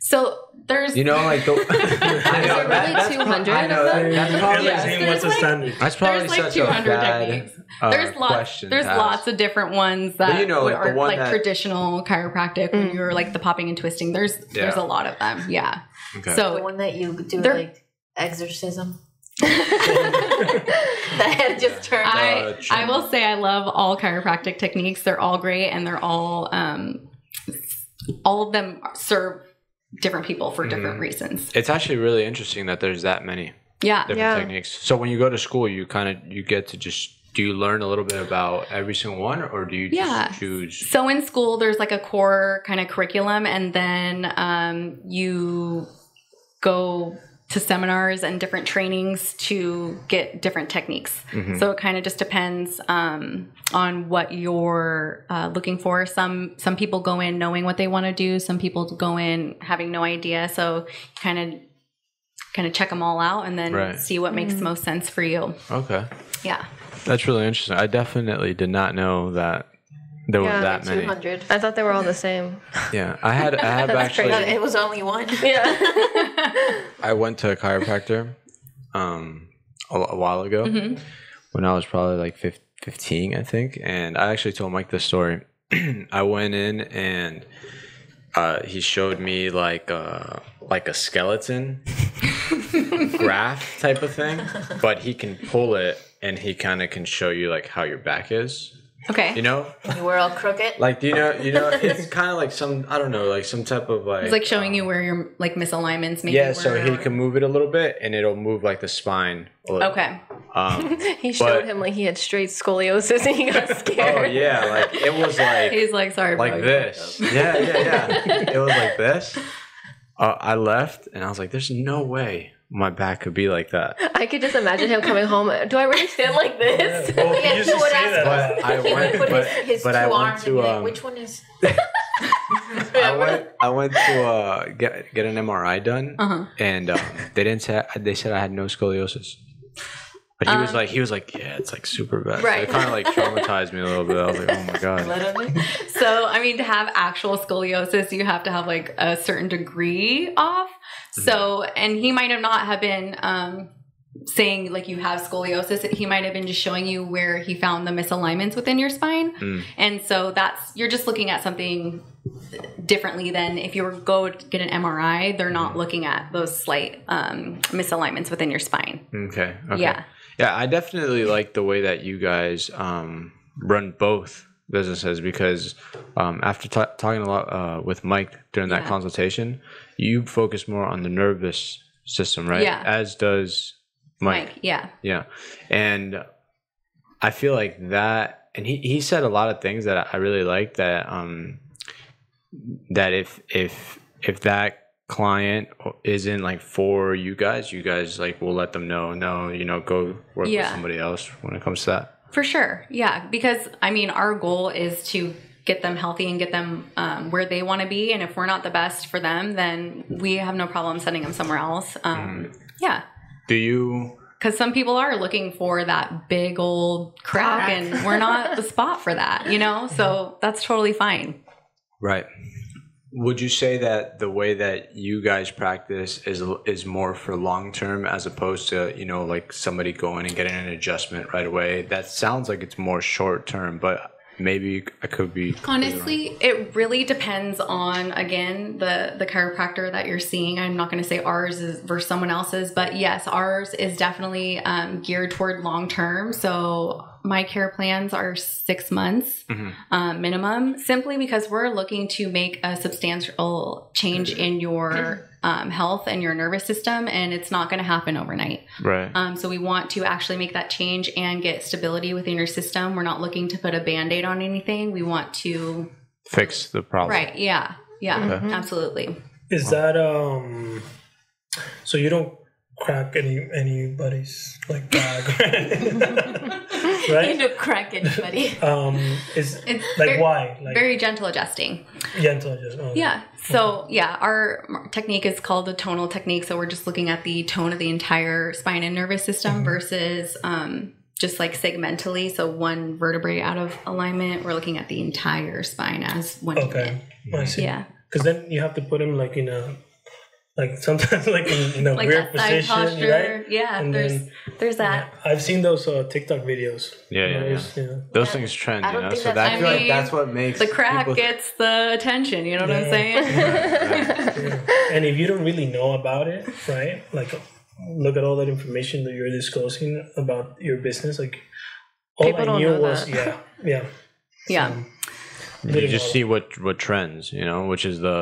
B: So there's
A: You know, like the. (laughs) (laughs) I
D: Is it really 200
A: I know,
D: of them?
A: That's
E: You're
A: probably,
E: like
B: Yes,
E: saying
B: there's
E: what's the
B: like-
E: standard.
A: that's probably
B: there's like
A: such
B: 200
A: a bad,
B: techniques.
A: uh,
B: there's lots there's
A: to
B: lots of different ones that
A: you know, like, the
B: are
A: one
B: like
A: that-
B: traditional chiropractic when you're like the popping and twisting. There's there's a lot of them. Yeah.
A: Okay.
F: The
B: So
F: one that you do like exorcism. (laughs) that head just turned.
B: I
A: Uh,
B: I will say I love all chiropractic techniques. They're all great and they're all um all of them serve different people for different
A: Mm-hmm.
B: reasons.
A: it's actually really interesting that there's that many
B: Yeah.
A: different
D: Yeah.
A: techniques. So when you go to school, you kind of you get to just do you learn a little bit about every single one, or do you just
B: Yeah.
A: choose?
B: So in school, there's like a core kind of curriculum, and then um, you go to seminars and different trainings to get different techniques.
A: Mm-hmm.
B: So it kind of just depends um, on what you're uh, looking for. Some some people go in knowing what they want to do. Some people go in having no idea. So kind of kind of check them all out and then
A: Right.
B: see what makes most sense for you.
A: Okay,
B: Yeah.
A: that's really interesting. I definitely did not know that there
D: Yeah,
A: were that
F: Two
A: many.
F: hundred.
D: I thought they were all the same. (laughs)
A: Yeah, I had I have (laughs) actually. Crazy.
F: It was only one. (laughs)
D: Yeah.
A: I went to a chiropractor um, a, a while ago when I was probably like fif- 15, I think. And I actually told Mike this story. (clears throat) I went in and uh, he showed me like a, like a skeleton graph type of thing, but he can pull it and he kind of can show you like how your back is.
B: Okay.
A: You know,
F: You were all crooked.
A: like do you know, you know, (laughs) it's kind of like some I don't know, like some type of like
B: It's like showing you where your like misalignments maybe.
A: yeah, so he can move it a little bit, and it'll move like the spine. A little.
B: Okay.
A: Um, (laughs)
D: he showed
A: But-
D: him like he had straight scoliosis and he got scared. (laughs)
A: oh yeah, like it was like
B: He's like, sorry,
A: like
B: you
A: this. Yeah, yeah, yeah. it was like this. Uh, I left, and I was like, "There's no way my back could be like that."
D: I could just imagine him coming home. Do I really stand like this?
E: Well, he
F: Yeah,
E: used
F: he
E: to
F: would ask
E: that.
A: But I (laughs)
F: He
A: went,
F: put
A: but,
F: his, his
A: but
F: two
A: I went
F: arms and
A: to
F: be like,
A: um,
F: which one is? (laughs) (laughs)
A: I went I went to uh, get get an MRI done,
B: Uh-huh.
A: and um, they didn't say they said I had no scoliosis. But he was
B: Um,
A: like, he was like, yeah, it's like super bad. So
B: Right.
A: it kind of like (laughs) traumatized me a little bit. I was like, oh my god. (laughs)
F: Literally.
B: So, I mean, to have actual scoliosis, you have to have like a certain degree off. So, and he might have not have been um, saying like you have scoliosis. He might have been just showing you where he found the misalignments within your spine.
A: Mm.
B: And so that's you're just looking at something differently than if you were go get an MRI. They're not looking at those slight um, misalignments within your spine.
A: Okay. okay.
B: Yeah.
A: Yeah, I definitely like the way that you guys um, run both businesses because um, after ta talking a lot uh, with Mike during that
B: Yeah.
A: consultation, you focus more on the nervous system, right?
B: Yeah.
A: As does Mike.
B: Mike, yeah.
A: Yeah. And I feel like that and he, he said a lot of things that I really liked that um that if if if that client isn't like for you guys, you guys like will let them know, no, you know, go work with somebody else when it comes to that.
B: For sure. Yeah. Because, I mean, our goal is to get them healthy and get them um, where they want to be. And if we're not the best for them, then we have no problem sending them somewhere else. Um, Yeah.
A: Do you
B: Because some people are looking for that big old crack,
C: Crack.
B: and we're not the spot for that, you know? So that's totally fine.
A: Right. Would you say that the way that you guys practice is is more for long term as opposed to you know like somebody going and getting an adjustment right away? That sounds like it's more short term, but maybe I could be
B: Honestly, it really depends on again the the chiropractor that you're seeing. I'm not going to say ours is versus someone else's, but yes, ours is definitely um, geared toward long term. So my care plans are six months
A: Mhm.
B: um, minimum, simply because we're looking to make a substantial change in your um, health and your nervous system, and it's not going to happen overnight.
A: right.
B: Um, so we want to actually make that change and get stability within your system. We're not looking to put a band-aid on anything. We want to
A: Fix the problem.
B: right, yeah, yeah,
A: Okay.
B: absolutely.
E: Is that um? So you don't crack any anybody's like bag, (laughs) (laughs)
F: You
E: right?
F: don't crack anybody. (laughs)
E: Um, is
B: It's
E: like
B: very,
E: why like
B: very gentle adjusting.
E: gentle just oh,
B: Yeah. So yeah, our technique is called the tonal technique. So we're just looking at the tone of the entire spine and nervous system versus um, just like segmentally. So one vertebrae out of alignment. We're looking at the entire spine as one unit.
E: Okay, I see.
B: Yeah.
E: Because then you have to put him like in a like sometimes (laughs) like in, in a
B: Like
E: weird position,
B: posture.
E: right?
B: Yeah.
E: And
B: there's
E: then-
B: there's that.
E: I've seen those uh, TikTok videos.
A: Yeah, yeah,
E: Those,
A: yeah.
E: yeah.
A: Those things trend, you know. So
F: that's-
A: that, I
B: I
A: feel like that's what makes
B: The crack
A: people-
B: gets the attention. You know what I'm
E: Yeah.
B: saying?
E: Yeah. (laughs) (laughs) And if you don't really know about it, right? Like, look at all that information that you're disclosing about your business. Like, all
D: People
E: I knew was,
D: that.
E: yeah, yeah.
B: yeah.
A: you just see what what trends, you know, which is the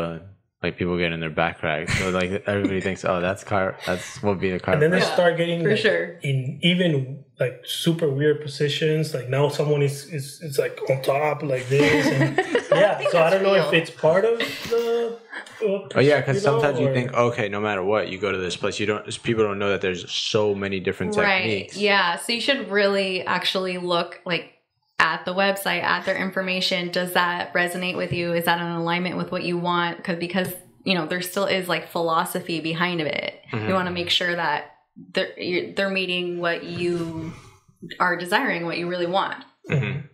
A: like people get in their back crack. So like everybody thinks, oh, that's car, that's what being a car.
E: And then they.
B: Yeah,
E: start getting
B: for
E: like,
B: sure.
E: in even like super weird positions. Like now, someone is is, is like on top like this. And, (laughs) yeah. So I don't know if it's part of the. uh,
A: Oh yeah, because
E: you know,
A: sometimes you think, okay, no matter what, you go to this place, you don't. People don't know that there's so many different
B: Right.
A: techniques.
B: Yeah. So you should really actually look like at the website, at their information. Does that resonate with you? Is that in alignment with what you want? Because because you know there still is like philosophy behind it.
A: Mhm.
B: You want to make sure that they're you're, they're meeting what you are desiring, what you really want.
A: Mhm.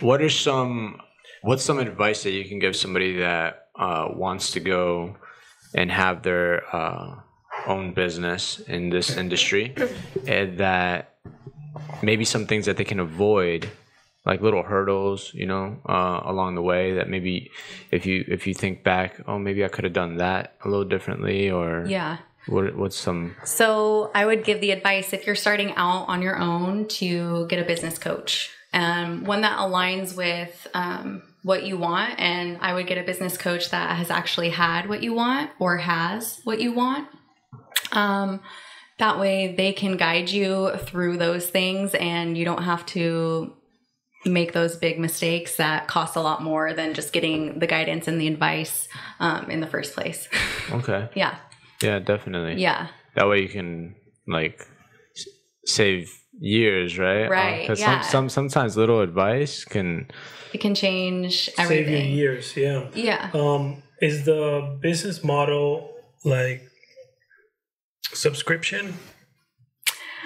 A: What are some? What's some advice that you can give somebody that uh, wants to go and have their uh, own business in this industry, and that maybe some things that they can avoid, like little hurdles, you know, uh, along the way. That maybe if you if you think back, oh, maybe I could have done that a little differently, or
B: Yeah.
A: what what's some
B: So I would give the advice if you're starting out on your own to get a business coach, um, one that aligns with um, what you want. And I would get a business coach that has actually had what you want or has what you want. Um, that way they can guide you through those things and you don't have to make those big mistakes that cost a lot more than just getting the guidance and the advice um, in the first place. (laughs)
A: okay?
B: yeah.
A: Yeah, definitely.
B: Yeah.
A: that way you can like save years right
B: Right,
A: because
B: yeah.
A: some, some sometimes little advice can
B: It can change
E: Save you years. Yeah.
B: Yeah.
E: Um, is the business model like subscription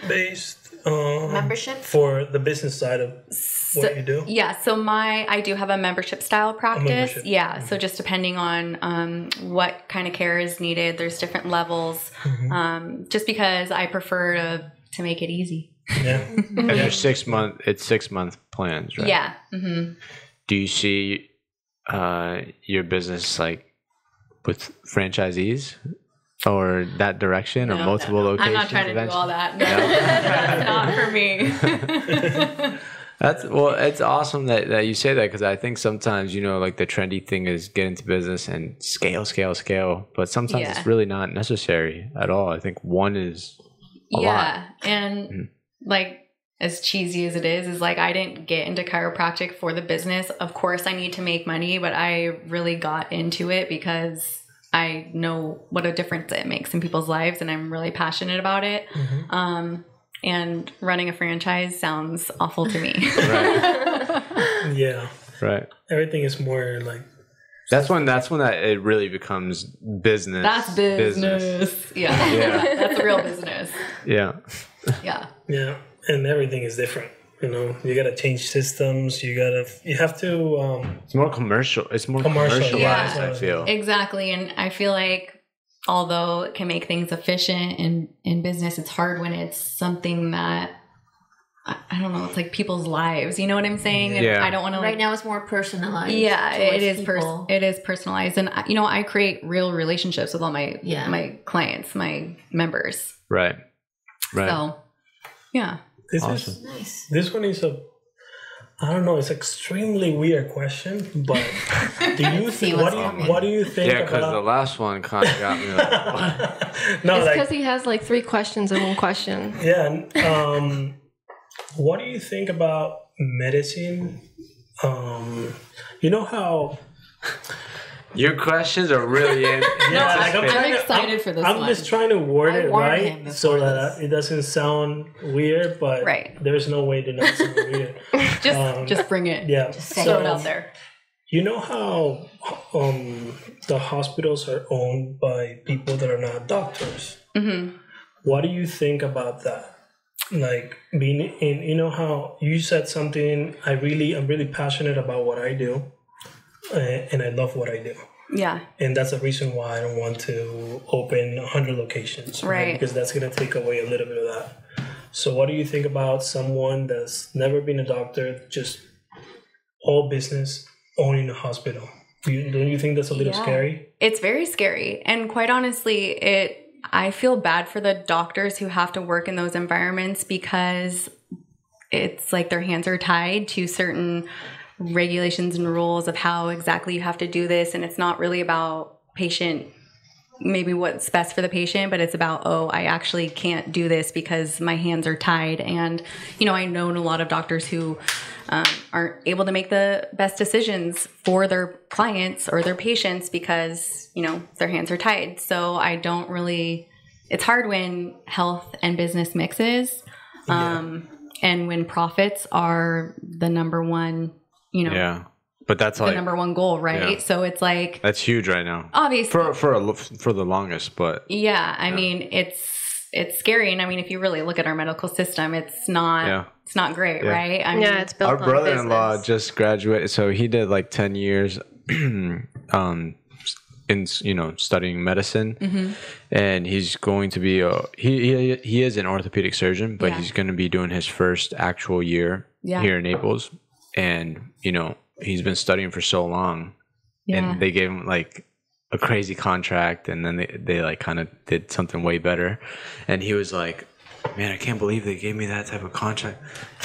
E: based um,
F: Membership?
E: for the business side of
B: So,
E: what you do?
B: yeah. So my I do have a membership style practice.
E: membership.
B: Yeah. So just depending on um, what kind of care is needed, there's different levels.
E: Mhm.
B: Um, just because I prefer to to make it easy.
E: Yeah. (laughs)
A: and your six month it's six month plans right
B: Yeah. hmm
A: do you see uh your business like with franchisees or that direction or
B: No,
A: multiple
B: no, no.
A: locations
B: I'm not trying to do all that. No,
A: No? (laughs) (laughs)
B: that's not for me.
A: That's well, it's awesome that, that you say that because I think sometimes you know like the trendy thing is get into business and scale, scale, scale, but sometimes
B: Yeah.
A: it's really not necessary at all. I think one is a
B: yeah.
A: lot.
B: And
A: Mhm.
B: like as cheesy as it is, is like I didn't get into chiropractic for the business. Of course I need to make money, but I really got into it because I know what a difference it makes in people's lives and I'm really passionate about it.
E: Mhm.
B: Um and running a franchise sounds awful to me. (laughs) (laughs)
E: Yeah.
A: right.
E: Everything is more like
A: That's when that's when that it really becomes business.
B: That's business. Yeah.
A: Yeah. (laughs)
B: That's real business.
A: Yeah.
B: Yeah.
E: yeah, and everything is different. You know, you gotta change systems. You gotta, you have to. Um,
A: It's more commercial. It's more
E: Commercial,
A: commercialized.
E: yeah.
A: I feel.
B: Exactly. And I feel like although it can make things efficient in, in business, it's hard when it's something that I I don't know, it's like people's lives. You know what I'm saying? And
A: Yeah.
B: I don't want to like
C: right now it's more personalized.
B: yeah it is. Pers- it is personalized and you know i create real relationships with all my
C: Yeah.
B: my clients my members
A: Right. Right.
B: so yeah
E: This
A: Awesome.
E: is
C: nice.
E: this one is a I don't know. It's extremely weird question, but do you (laughs)
C: See
E: think what do you what do you think
A: yeah, because the last one kind of got me like, (laughs)
E: no,
D: it's
E: like
D: because he has like three questions in one question.
E: Yeah. Um, what do you think about medicine? Um, you know how?
A: Your questions are really in. (laughs)
E: Yeah, like I'm,
B: I'm
E: trying to-
B: excited for this
E: I'm
B: one.
E: just trying to word
C: I
E: it
C: warned
E: right so
C: before
E: that it doesn't sound weird, but
B: Right.
E: there's no way to not sound weird. (laughs)
B: just
E: Um,
B: just bring it
E: Yeah.
C: say
B: throw
C: it.
B: it out there
E: You know how um, the hospitals are owned by people that are not doctors?
B: hmm
E: What do you think about that? Like being in, you know how you said something. I really, I'm really passionate about what I do, Uh, and I love what I do,
B: yeah
E: and that's the reason why I don't want to open 100 locations,
B: Right.
E: Because that's gonna take away a little bit of that. So, what do you think about someone that's never been a doctor, just all business, owning a hospital? Do you, don't you think that's a little
B: Yeah.
E: scary?
B: it's very scary and quite honestly it i feel bad for the doctors who have to work in those environments because it's like their hands are tied to certain regulations and rules of how exactly you have to do this. And it's not really about patient maybe what's best for the patient but it's about oh i actually can't do this because my hands are tied. And you know i know a lot of doctors who um, aren't able to make the best decisions for their clients or their patients because you know their hands are tied. So i don't really it's hard when health and business mixes um, and when profits are the number one you know
A: yeah, but that's
B: the
A: like
B: number one goal right
A: Yeah.
B: so it's like
A: that's huge right now
B: obviously
A: for for a, for the longest. But
B: yeah, I mean it's it's scary, and I mean if you really look at our medical system, it's not
A: Yeah.
B: it's not great,
A: Yeah.
B: right? I mean,
D: Yeah, it's built
A: our
D: on
A: brother-in-law
D: business.
A: just graduated, so he did like ten years, (clears throat) um, in you know studying medicine,
B: Mm-hmm.
A: and he's going to be a he he, he is an orthopedic surgeon, but
B: Yeah.
A: he's going to be doing his first actual year
B: Yeah.
A: here in Naples, and you know he's been studying for so long,
B: yeah.
A: and they gave him like a crazy contract and then they, they like kind of did something way better and he was like man i can't believe they gave me that type of contract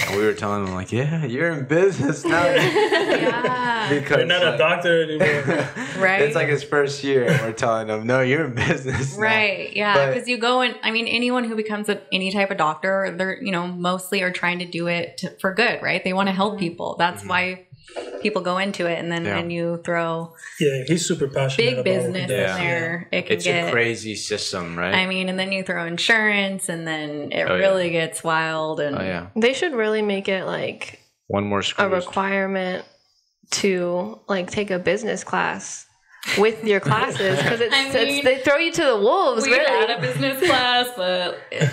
A: and we were telling them, like yeah you're in business now (laughs)
B: yeah,
A: because
E: You're not a doctor anymore. (laughs)
B: Right.
A: it's like his first year and we're telling him no you're in business now."
B: right, yeah, because you go and I mean anyone who becomes a, any type of doctor, they're you know mostly are trying to do it to, for good, right? They want to help mm-hmm. people. That's mm-hmm. why people go into it, and then.
A: Yeah.
B: when you throw
E: yeah, he's super passionate.
B: big
E: about what he
B: business
E: does.
A: Yeah.
B: in there, it can
A: it's
B: get
A: a crazy system right
B: I mean, and then you throw insurance, and then it
A: Oh, yeah.
B: really gets wild. And
A: oh yeah
D: They should really make it like
A: one more
D: a requirement to like take a business class with your classes because it's, (laughs)
B: I
D: it's they throw you to the wolves.
B: we
D: really,
B: had a business class, but (laughs) uh,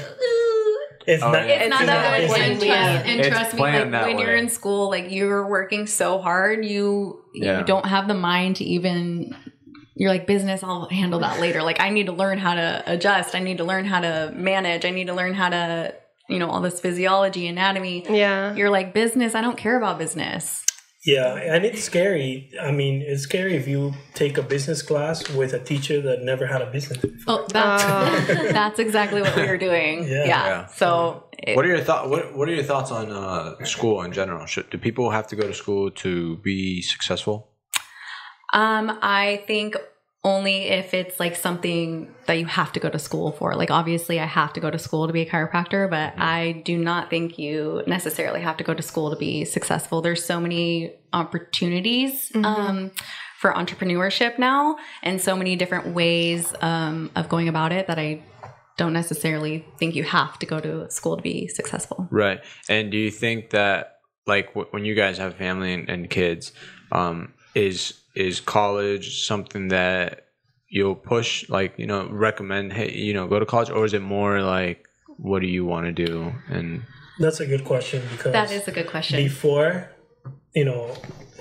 E: It's
A: Oh,
E: not.
A: yeah.
B: it's not
D: It's
B: that
D: not
B: good.
D: business.
B: And,
C: Yeah.
B: trust, and
A: It's
B: trust me, like
A: planned that
B: when you're in school, like you're working so hard, you
A: Yeah.
B: you don't have the mind to even. You're like business. I'll handle that later. Like I need to learn how to adjust. I need to learn how to manage. I need to learn how to, you know, all this physiology, anatomy.
D: yeah.
B: You're like business. I don't care about business.
E: Yeah, and it's scary. I mean, it's scary if you take a business class with a teacher that never had a business. Before.
B: Oh, that's
D: Oh. (laughs)
B: that's exactly what we were doing.
E: Yeah.
B: Yeah.
A: Yeah.
B: So it-
A: what are your thoughts what, what are your thoughts on uh, school in general Should, do people have to go to school to be successful
B: Um, I think only if it's like something that you have to go to school for. Like obviously I have to go to school to be a chiropractor, but I do not think you necessarily have to go to school to be successful. There's so many opportunities um for entrepreneurship now and so many different ways um of going about it that I don't necessarily think you have to go to school to be successful.
A: Right. And do you think that like w- when you guys have family and, and kids, um, is is college something that you'll push like you know recommend hey you know go to college or is it more like what do you want to do and
E: That's a good question because
B: That is a good question.
E: before, you know,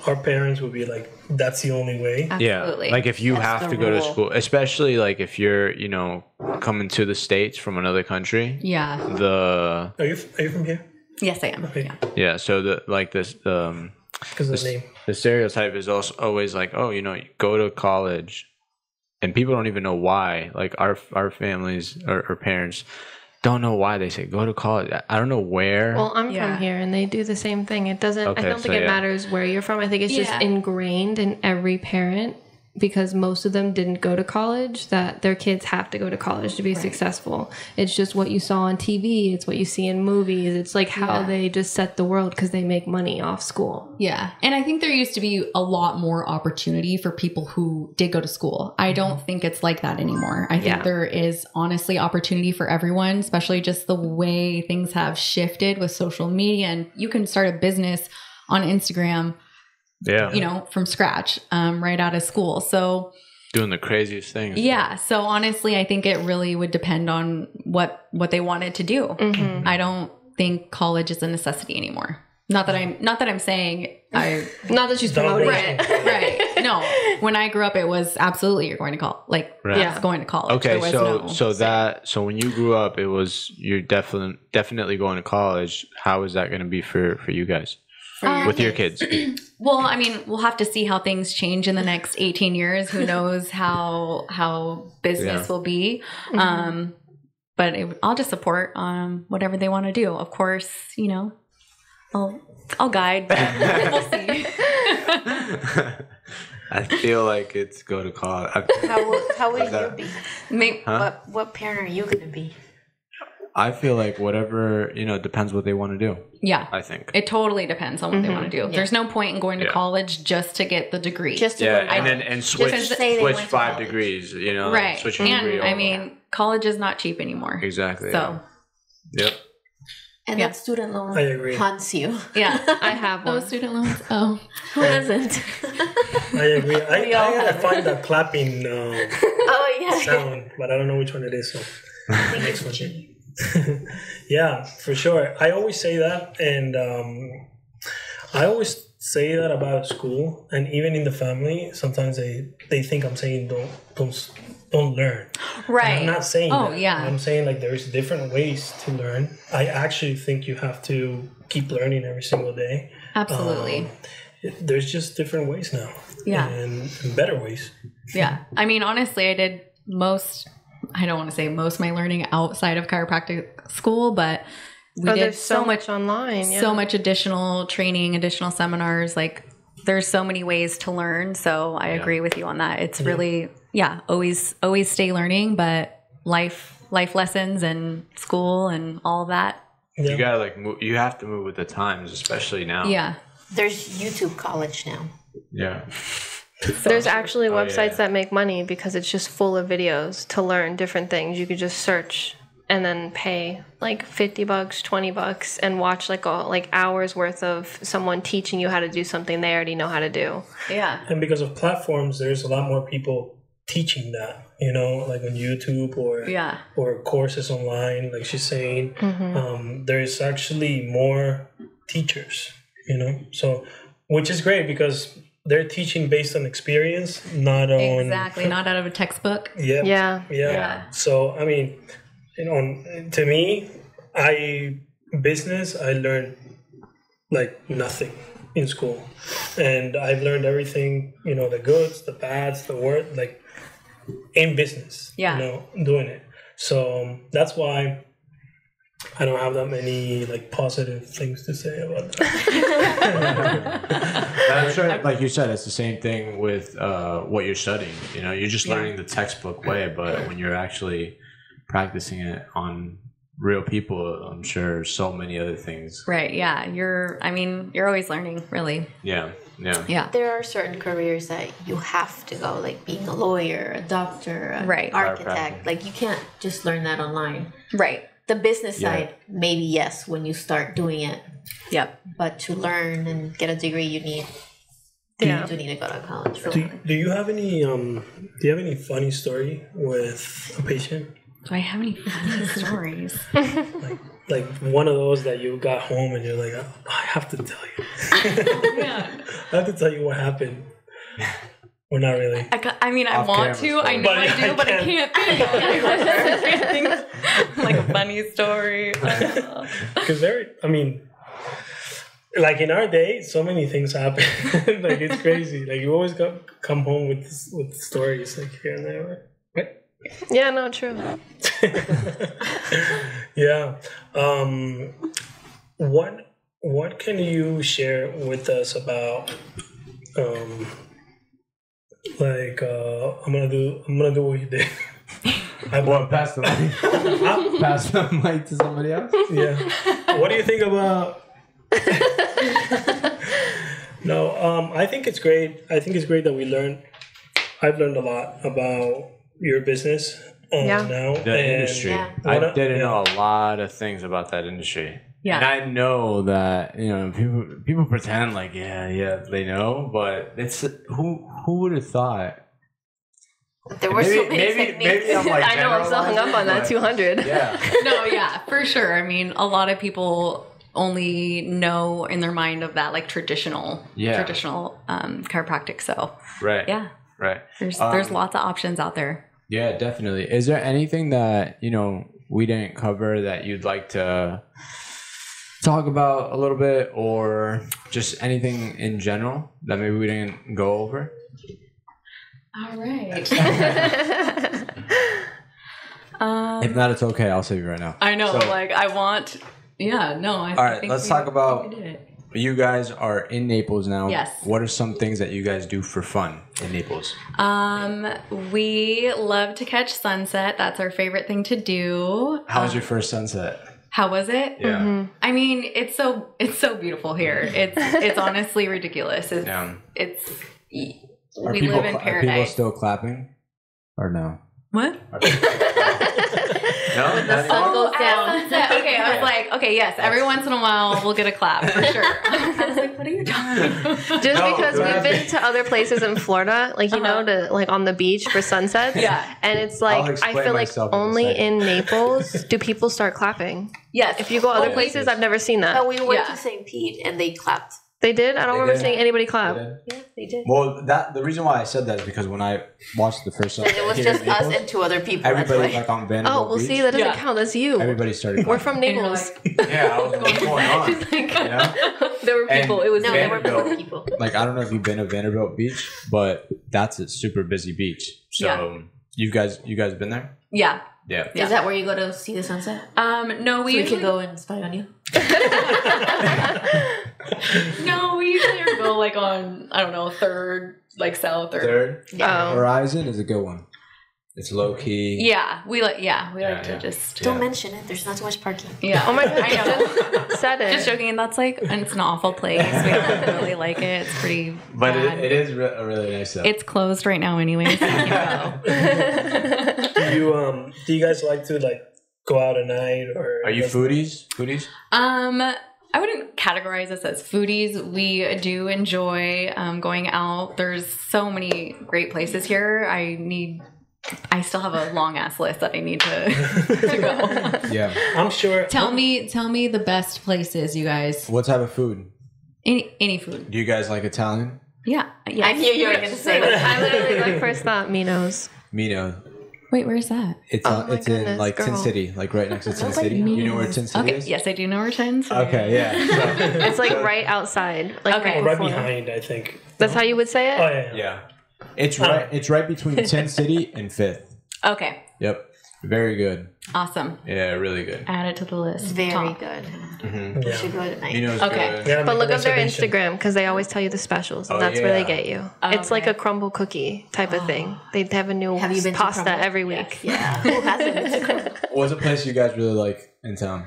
E: our parents would be like, "That's the only way."
B: Absolutely.
A: yeah like if you
C: That's
A: have
C: the
A: to go to school especially like if you're you know coming to the states from another country
B: yeah.
A: the
E: Are you Are you from here?
G: Yes, I am.
E: Okay.
G: Yeah.
A: Yeah. So the like this um
E: Because of the name.
A: The stereotype is also always like, oh, you know, you go to college, and people don't even know why. Like our our families or, or parents don't know why they say go to college. I- I don't know where.
D: Well, I'm
G: Yeah.
D: from here, and they do the same thing. It doesn't.
A: Okay,
D: I don't think
A: so
D: it
A: yeah.
D: matters where you're from. I think it's just ingrained in every parent because most of them didn't go to college. That their kids have to go to college to be successful. It's just what you saw on TV. It's what you see in movies. It's like how
B: Yeah.
D: they just set the world because they make money off school.
B: Yeah. And I think there used to be a lot more opportunity for people who did go to school. I mm-hmm. don't think it's like that anymore. I think
D: Yeah.
B: there is honestly opportunity for everyone, especially just the way things have shifted with social media. And you can start a business on Instagram,
A: yeah,
B: you know, from scratch, um, right out of school. So,
A: doing the craziest things.
B: yeah. So honestly, I think it really would depend on what what they wanted to do.
D: Mm-hmm.
B: I don't think college is a necessity anymore. Not that I'm not that I'm saying I (laughs)
D: Not that she's
E: Don't
D: promoting
E: right.
D: it.
B: right. (laughs) No, when I grew up, it was absolutely you're going to call like
A: Right.
B: yeah, going to college.
A: Okay, so
B: no-
A: so that so when you grew up, it was you're definitely definitely going to college. How is that going to be for for you guys
B: Um,
A: with your kids? (clears throat)
B: well, I mean, we'll have to see how things change in the next 18 years. Who (laughs) knows how how business
A: Yeah.
B: will be. Um, but it, I'll just support um whatever they want to do. Of course, you know, I'll I'll guide. But (laughs) we'll see. (laughs)
A: I feel like it's go to college.
C: How will, how will you
A: that-
C: be?
B: Maybe,
A: Huh?
C: What what parent are you gonna be?
A: I feel like whatever you know depends what they want to do.
B: yeah.
A: I think.
B: It totally depends on what they want to do. There's no point in going to
A: Yeah.
B: college just to get the degree.
C: Just to
A: yeah,
C: go to
A: and then and switch
C: to say they
A: switch
C: went to
A: five
C: college.
A: degrees. You know,
B: right.
A: Switch degree
B: And I
A: over.
B: mean, college is not cheap anymore.
A: exactly.
B: So
A: Yep.
C: and
B: Yeah.
C: that student loan
E: I agree.
C: haunts you.
B: yeah.
D: I (laughs) have
B: Oh,
D: one.
B: student loans. Oh, (laughs)
C: Who doesn't?
E: I agree. I, (laughs)
C: We all
E: I gotta
C: have
E: find that clapping um,
C: oh yeah.
E: sound, but I don't know which one it is. So
C: I
E: next
C: it's
E: one. (laughs) Yeah, for sure. I always say that, and um, I always say that about school, and even in the family. Sometimes they they think I'm saying don't don't don't learn. And
B: right.
E: I'm not saying.
B: Oh,
E: that.
B: yeah.
E: I'm saying like there's different ways to learn. I actually think you have to keep learning every single day.
B: Absolutely.
E: Um, there's just different ways now.
B: Yeah.
E: and, and better ways.
B: yeah. I mean, honestly, I did most, I don't want to say most of my learning outside of chiropractic school, but we
D: Oh,
B: did
D: there's so much online. Yeah.
B: so much additional training, additional seminars. Like, there's so many ways to learn. So I agree with you on that. It's really, yeah, always, always stay learning, but life, life lessons and school and all that.
E: Yeah.
A: You gotta like move, you have to move with the times, especially now.
B: Yeah.
C: There's YouTube college now.
A: Yeah. (laughs)
D: There's actually
A: Oh,
D: websites
A: yeah.
D: that make money because it's just full of videos to learn different things. You could just search and then pay like 50 bucks, 20 bucks and watch like all like hours worth of someone teaching you how to do something they already know how to do.
B: Yeah.
E: And because of platforms, there's a lot more people teaching that. You know, like on YouTube or
B: Yeah.
E: or courses online, like she's saying. Um, there's actually more teachers. You know, so which is great because they're teaching based on experience, not on
B: Exactly. Not out of a textbook.
E: Yeah,
D: Yeah.
E: yeah.
B: Yeah.
E: So I mean, you know, to me, I business I learned like nothing in school, and I've learned everything. You know, the goods, the bads, the word, like in business.
B: Yeah.
E: You know, doing it. So um, that's why. I don't have that many like positive things to say about that. (laughs)
A: I'm sure, like you said, it's the same thing with uh, what you're studying. You know, you're just learning the textbook way, but when you're actually practicing it on real people, I'm sure so many other things.
B: Right. Yeah. You're, I mean, you're always learning, really.
A: Yeah, yeah,
B: Yeah.
C: There are certain careers that you have to go, like being a lawyer, a doctor, an
B: Right.
C: architect. Like you can't just learn that online.
B: Right.
C: The business
A: Yeah.
C: side, maybe yes, when you start doing it.
B: Yep.
C: But to learn and get a degree, you need
D: Yeah.
C: you do need to go to college for
E: do,
C: that.
E: do you have any um do you have any funny story with a patient?
B: Do I have any funny (laughs) stories?
E: like one of those that you got home and you're like, "Oh, I have to tell you. (laughs)
B: yeah. (laughs)
E: I have to tell you what happened. Or not really.
B: I, I mean, I
A: Off
B: want to. I know
E: But
B: I do,
E: I
B: but I
E: can't.
B: can't think (laughs) of
H: like a funny story. (laughs) I don't know.
E: Because there, I mean, like in our day, so many things happen. (laughs) like it's crazy. Like you always come come home with with stories like here and there. Right?
D: Yeah, no, true.
E: yeah. Um, what what can you share with us about um, like uh, I'm gonna do I'm gonna do what you did. I (laughs)
A: Well, pass the mic.
E: Huh? (laughs)
A: pass the mic to somebody else.
E: yeah. What do you think about? (laughs) no, um, I think it's great. I think it's great that we learn. I've learned a lot about your business um,
D: Yeah.
E: now.
A: The
E: and
A: industry.
C: Yeah.
A: I didn't
E: yeah.
A: know a lot of things about that industry.
B: Yeah.
A: And I know that, you know, people people pretend like, yeah, yeah, they know, but it's who who would have thought?
C: There were so many
A: maybe-
C: techniques.
A: maybe I'm like (laughs)
D: I know, I'm still hung up on that 200.
A: Yeah. (laughs)
B: no, yeah, for sure. I mean, a lot of people only know in their mind of that like traditional,
A: Yeah.
B: traditional um, chiropractic. So
A: Right.
B: yeah,
A: Right.
B: there's there's
A: Um,
B: lots of options out there.
A: Yeah, definitely. Is there anything that, you know, we didn't cover that you'd like to talk about a little bit or just anything in general that maybe we didn't go over?
B: All right. (laughs) um,
A: If not, it's okay. I'll save you right now.
B: I know,
A: So-
B: like I want. Yeah, no. I,
A: All right,
B: think
A: let's
B: we-
A: talk about-
B: we did it.
A: You guys are in Naples now.
B: Yes.
A: What are some things that you guys do for fun in Naples?
B: Um, we love to catch sunset. That's our favorite thing to do.
A: How was
B: Uh,
A: your first sunset?
B: How was it?
A: Yeah. Mm-hmm.
B: I mean, it's so it's so beautiful here. It's (laughs) it's honestly ridiculous. It's
A: Yeah.
B: it's
A: Are
B: we
A: people,
B: live in
A: cla- Are people still clapping? Or no?
B: what? (laughs)
A: Are people- no? Not
C: sun
A: anymore?
C: goes down.
B: sunset. Okay, I was like, okay, yes. Every once in a while, we'll get a clap for sure. (laughs) I was like, what are you talking (laughs) about?
D: Just
A: No,
D: because we've
A: ahead.
D: been to other places in Florida, like you know, uh-huh. to like on the beach for sunsets.
B: Yeah.
D: And it's
A: I'll
D: like I
A: explain
D: feel like
A: myself in a
D: only
A: second.
D: in (laughs) Naples do people start clapping.
B: Yes.
D: If you go other
A: Oh,
D: places,
A: yes.
D: I've never seen that.
C: But we went
B: Yeah.
C: to St. Pete and they clapped.
D: They did. I don't
A: They
D: remember
A: did.
D: seeing anybody clap.
C: Yeah, they did.
A: Well, that the reason why I said that is because when I watched the first
C: And
A: sunset
C: it was just
A: in
C: us and two other people.
A: everybody
C: that's why.
A: like on Vanderbilt
D: Oh, well,
A: Beach,
D: see, that doesn't
B: Yeah.
D: count. That's you.
A: everybody started.
D: We're from
B: And you're
D: Naples. (laughs)
A: yeah, I was like, what's going on?
D: She's (laughs) like,
A: You know? (laughs)
D: there were
A: And
D: people. It was
C: no, there were
A: Vanderbilt.
C: more people.
A: Like I don't know if you've been to Vanderbilt Beach, but that's a super busy beach. So
B: Yeah.
A: you guys, you guys been there?
B: Yeah.
A: Yeah.
B: Yeah.
C: Is that where you go to see the sunset?
B: Um. No, we
C: So we
B: usually
C: can go and spy on you.
B: No, we usually go like on I don't know third, like south or
A: Third
D: Oh.
A: Horizon is a good one. It's low key.
B: yeah. We like yeah. We
A: Yeah,
B: like to
A: yeah.
B: just
C: Don't
A: Yeah.
C: mention it. There's not too much parking.
B: yeah.
D: Oh my god!
B: I know.
D: Just (laughs) said it.
B: Just joking. And that's like, and it's an awful place. We don't (laughs) really like it. It's pretty
A: But
B: bad.
A: it, it is re- a really nice. Set.
B: it's closed right now, anyways. So you can't go.
E: Do you um? Do you guys like to like go out at night or?
A: Are you foodies? Foodies?
B: Um, I wouldn't categorize us as foodies. We do enjoy um, going out. There's so many great places here. I need. I still have a long ass list that I need to, (laughs) to go.
A: Yeah.
E: I'm sure.
B: tell me, tell me the best places, you guys.
A: What type of food?
B: Any any food.
A: Do you guys like Italian?
B: Yeah. Yes.
C: I knew you were going (laughs) to say that.
D: I literally like first thought Minos.
A: Mino.
B: Wait, where's that?
A: It's
D: Oh
A: uh,
D: my
A: it's in
D: goodness,
A: like Tin. City, like right next to Tin
B: Sounds like
A: City. you know where Tin City
B: Okay.
A: is?
B: Yes, I do know where Tins.
A: Okay, yeah. (laughs) So,
D: It's like right outside. Like
B: Okay.
D: right,
E: right behind, I think.
D: That's how you would say it.
E: Oh yeah. yeah.
A: yeah. It's right it's right between (laughs) Tin City and Fifth.
B: Okay.
A: Yep. Very good.
B: Awesome.
A: Yeah, really good.
B: Add it to the list.
C: Very
B: Top.
C: good.
A: Mm-hmm.
C: We should go tonight.
A: Mino's
B: Okay.
A: good.
E: Yeah,
D: But look up their. Instagram because they always tell you the specials, and
A: Oh,
D: that's where they get you.
B: Oh,
D: it's like a crumble cookie type of thing. They have a new
C: Have you been
D: pasta every week.
C: Yeah. (laughs) Who hasn't been (laughs) to
A: What's a place you guys really like in town?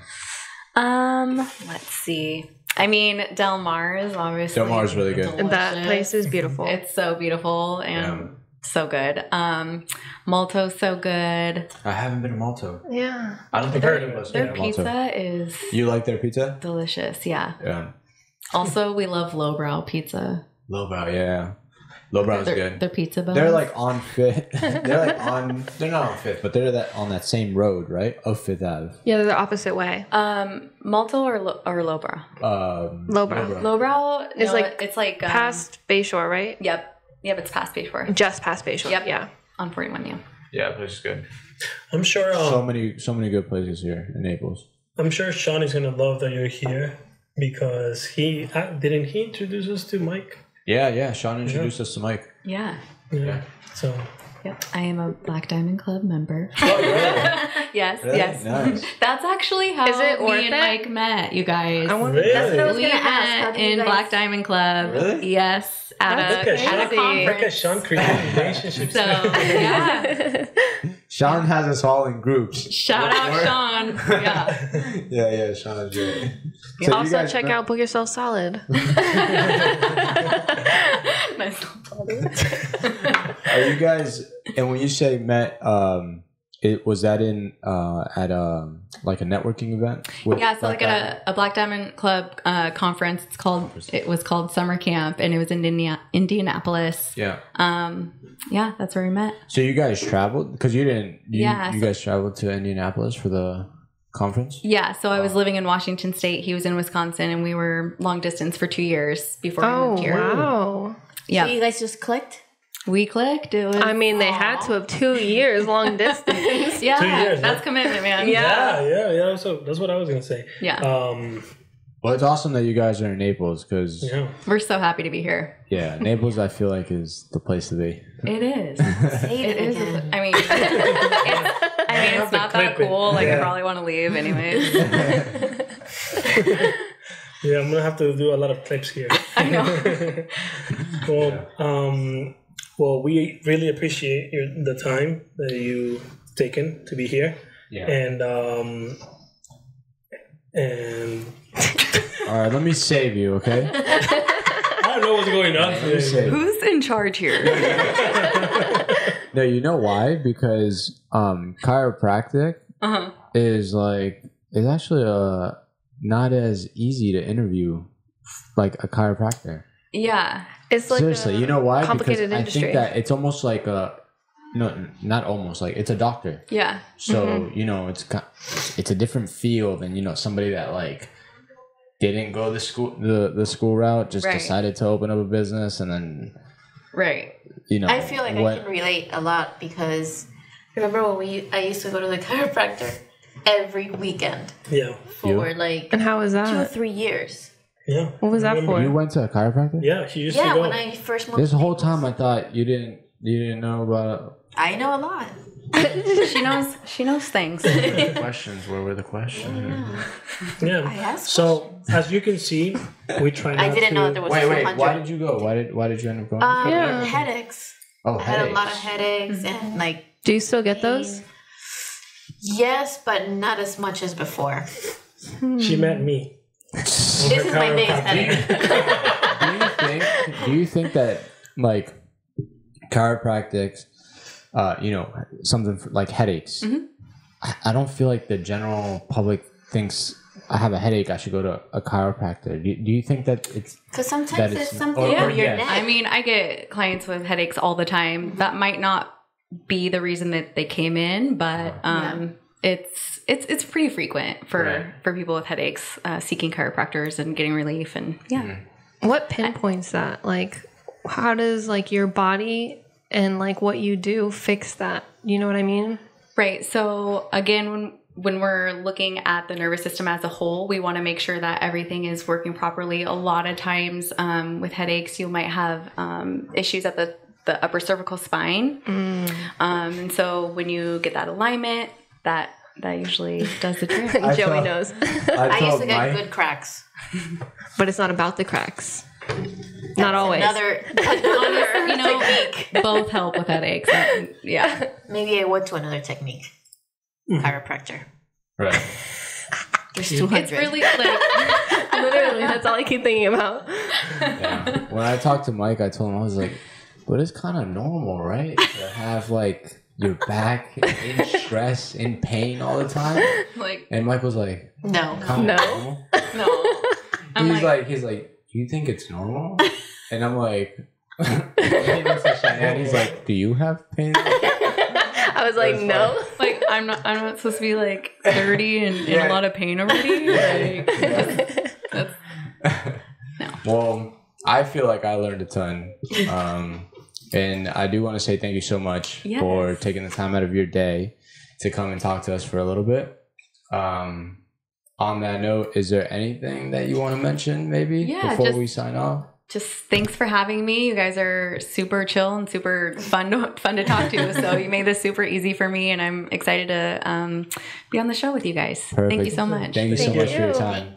B: Um, let's see. I mean, Del Mar is obviously
A: Del Mar is really good.
D: And that place is beautiful.
B: It's so beautiful and
A: Yeah.
B: So good. Um, Malto's so good.
A: I haven't been to Malto.
D: yeah.
A: I don't think
E: I've
A: any
E: heard
A: of
E: of
A: us
E: it.
B: Their
A: been to Malto.
B: pizza is
A: You like their pizza?
B: delicious. Yeah.
A: Yeah.
B: Also, we love lowbrow pizza.
A: Lowbrow, yeah. Lowbrow's
B: Their,
A: good.
B: their pizza buns.
A: They're like on Fifth. (laughs) they're like on. They're not on Fifth, but they're that on that same road, right? Of Fifth Ave.
D: Yeah, they're the opposite way.
B: um Malto or lo- or lowbrow.
A: Um,
D: Lowbrow.
B: Lowbrow
D: It's
B: no,
D: like
B: it's like um,
D: Past Bayshore, right?
B: Yep. Yep. It's past Bayshore
D: Just past Bayshore.
B: Yep.
D: Yeah.
B: on 41 U.
A: Yeah, place is good.
E: I'm sure. Um,
A: So many, so many good places here in Naples.
E: I'm sure Sean is gonna love that you're here because he uh, didn't he introduce us to Mike.
A: Yeah, yeah. Sean introduced us to Mike.
B: Yeah.
E: Yeah. So.
B: Yep. I am a Black Diamond Club member. (laughs)
E: Oh, really? (laughs)
B: yes.
A: Really?
B: Yes.
A: Nice. (laughs)
B: That's actually how
D: Is it
B: me and
D: it?
B: Mike met, you guys.
D: I want
E: Really?
C: That's what I was
B: we
C: gonna ask.
B: Met in
C: guys-
B: Black Diamond Club.
A: Really?
B: Yes. At
D: That's
B: a,
E: Look at
B: at a
E: Sean.
B: conference.
E: Look at Sean creating relationships.
B: So yeah.
A: Sean has us all in groups.
B: Shout out Sean. Yeah.
A: yeah, yeah. Sean is great. So
D: also
A: guys
D: check
A: met-
D: out Book Yourself Solid.
B: nice.
A: Are you guys? And when you say met, um, it was that in uh at um like a networking event? with
B: Yeah, so
A: Black
B: like
A: Diamond?
B: at a, a Black Diamond Club uh, conference. It's called. It was called Summer Camp, and it was in Indiana, Indianapolis.
A: Yeah.
B: Um, yeah, that's where we met.
A: So you guys traveled because you didn't. You,
B: Yeah,
A: You
B: so-
A: guys traveled to Indianapolis for the conference.
B: Yeah, so I was living in Washington State. He was in Wisconsin, and we were long distance for two years before we
D: Oh
B: moved here.
D: wow!
B: Yeah,
C: So you guys just clicked?
B: We clicked. It was.
D: I mean, they had to have two years long (laughs) distance.
B: yeah,
E: Two years,
B: that's
E: huh?
B: commitment, man.
E: yeah, yeah, yeah. yeah. So that's what I was gonna say.
B: yeah.
E: Um,
A: Well, it's awesome that you guys are in Naples because yeah.
E: yeah.
B: We're so happy to be here.
A: Yeah, Naples I feel like is the place to be.
B: It is. (laughs)
C: Say
B: It
C: it,
B: is. I mean, (laughs) it's, I mean, it's not that
E: clip it.
B: cool. Like, I probably want to leave anyways.
E: Yeah, I'm gonna have to do a lot of clips here.
B: I know.
E: well, um, well, we really appreciate your, the time that you've taken to be here,
A: Yeah.
E: and um, and (laughs)
A: All right, let me save you, okay? (laughs)
E: I don't know what's going on
A: Let me
E: today.
A: save you.
B: Who's in charge here? (laughs)
A: No, you know why? Because um, chiropractic
B: Uh-huh.
A: is like it's actually uh not as easy to interview like a chiropractor.
B: Yeah.
D: It's like
A: Seriously,
D: a
A: you know why?
D: complicated
A: because I think that it's almost like a no, not almost like it's a doctor.
B: Yeah.
A: So
D: Mm-hmm.
A: you know, it's ki- it's a different feel than you know somebody that like didn't go the school the the school route, just
B: Right.
A: decided to open up a business, and then
B: Right.
A: you know.
C: I feel like
A: what-
C: I can relate a lot because remember when we I used to go to the (laughs) chiropractor every weekend
E: Yeah,
C: for like
D: And how was that
C: two or three years.
E: Yeah.
D: What was that
E: Remember-
D: for?
A: You went to a chiropractor?
E: Yeah, she used
C: Yeah,
E: to go.
C: when I first moved.
A: This
C: to
A: whole
C: Naples.
A: time I thought you didn't you didn't know about
C: I know a lot. (laughs)
B: She knows (laughs) she knows things.
A: questions. Where were the questions?
C: I
E: yeah.
C: asked.
E: So as you can see, we try.
C: I didn't
E: to,
C: know that there was
A: Wait, wait.
C: 200.
A: Why did you go? Why did Why did you end up going?
C: um,
D: Yeah.
C: headaches.
A: oh,
C: I had a lot of
A: headaches.
C: headaches and like
D: Do you still get those?
C: yes, but not as much as before.
E: She met me.
C: This is my biggest headache.
A: do you think? Do you think that like chiropractics, uh, you know, something for, like headaches?
B: Mhm.
A: I, I don't feel like the general public thinks I have a headache. I should go to a chiropractor. Do, do you think that it's
C: Because sometimes
A: is-
C: it's something
A: or-
B: or
C: for your
A: yes.
C: neck.
B: I mean, I get clients with headaches all the time. That might not be the reason that they came in, but um, it's it's it's pretty frequent for
A: Right.
B: for people with headaches uh, seeking chiropractors and getting relief. And yeah,
D: What pinpoints that? Like, how does like your body and like what you do fix that? You know what I mean?
B: Right. So again, when when we're looking at the nervous system as a whole, we want to make sure that everything is working properly. A lot of times um, with headaches, you might have um, issues at the the upper cervical spine, um, and so when you get that alignment, that that usually does the trick. (laughs)
D: Joey
A: thought-
D: knows,
C: I used to get good cracks. (laughs)
D: but it's not about the cracks. Not always.
C: Another, another (laughs)
B: You know,
C: technique.
B: both help with headaches. And, yeah.
C: Maybe I went to another technique. Hmm. Chiropractor.
A: right?
C: There's 200.
B: It's really like
D: Literally, that's all I keep thinking about.
A: Yeah. When I talked to Mike, I told him I was like, "But it's kind of normal, right? To have like your back in (laughs) stress, in pain all the time."
B: like
A: And Mike was like,
C: no.
A: "Kinda
D: No. (laughs)
B: no. I'm
A: he's
B: like,
A: like, he's like, do you think it's normal? And I'm like, he looks at Cheyenne, and he's like, do you have pain? (laughs)
D: I was like,
A: That's
D: no.
B: like I'm not I'm not supposed to be like 30 and in
A: Yeah.
B: a lot of pain already. Like, that's,
A: Well, I feel like I learned a ton. Um, and I do want to say thank you so much
B: Yes.
A: for taking the time out of your day to come and talk to us for a little bit. Um, on that note, is there anything that you want to mention maybe
B: Yeah,
A: before
B: just-
A: we sign off?
B: Just thanks for having me. You guys are super chill and super fun to, fun to talk to. (laughs) So you made this super easy for me, and I'm excited to um, be on the show with you guys. Thank you so much.
A: Thank you so
E: Thank
A: much for your time.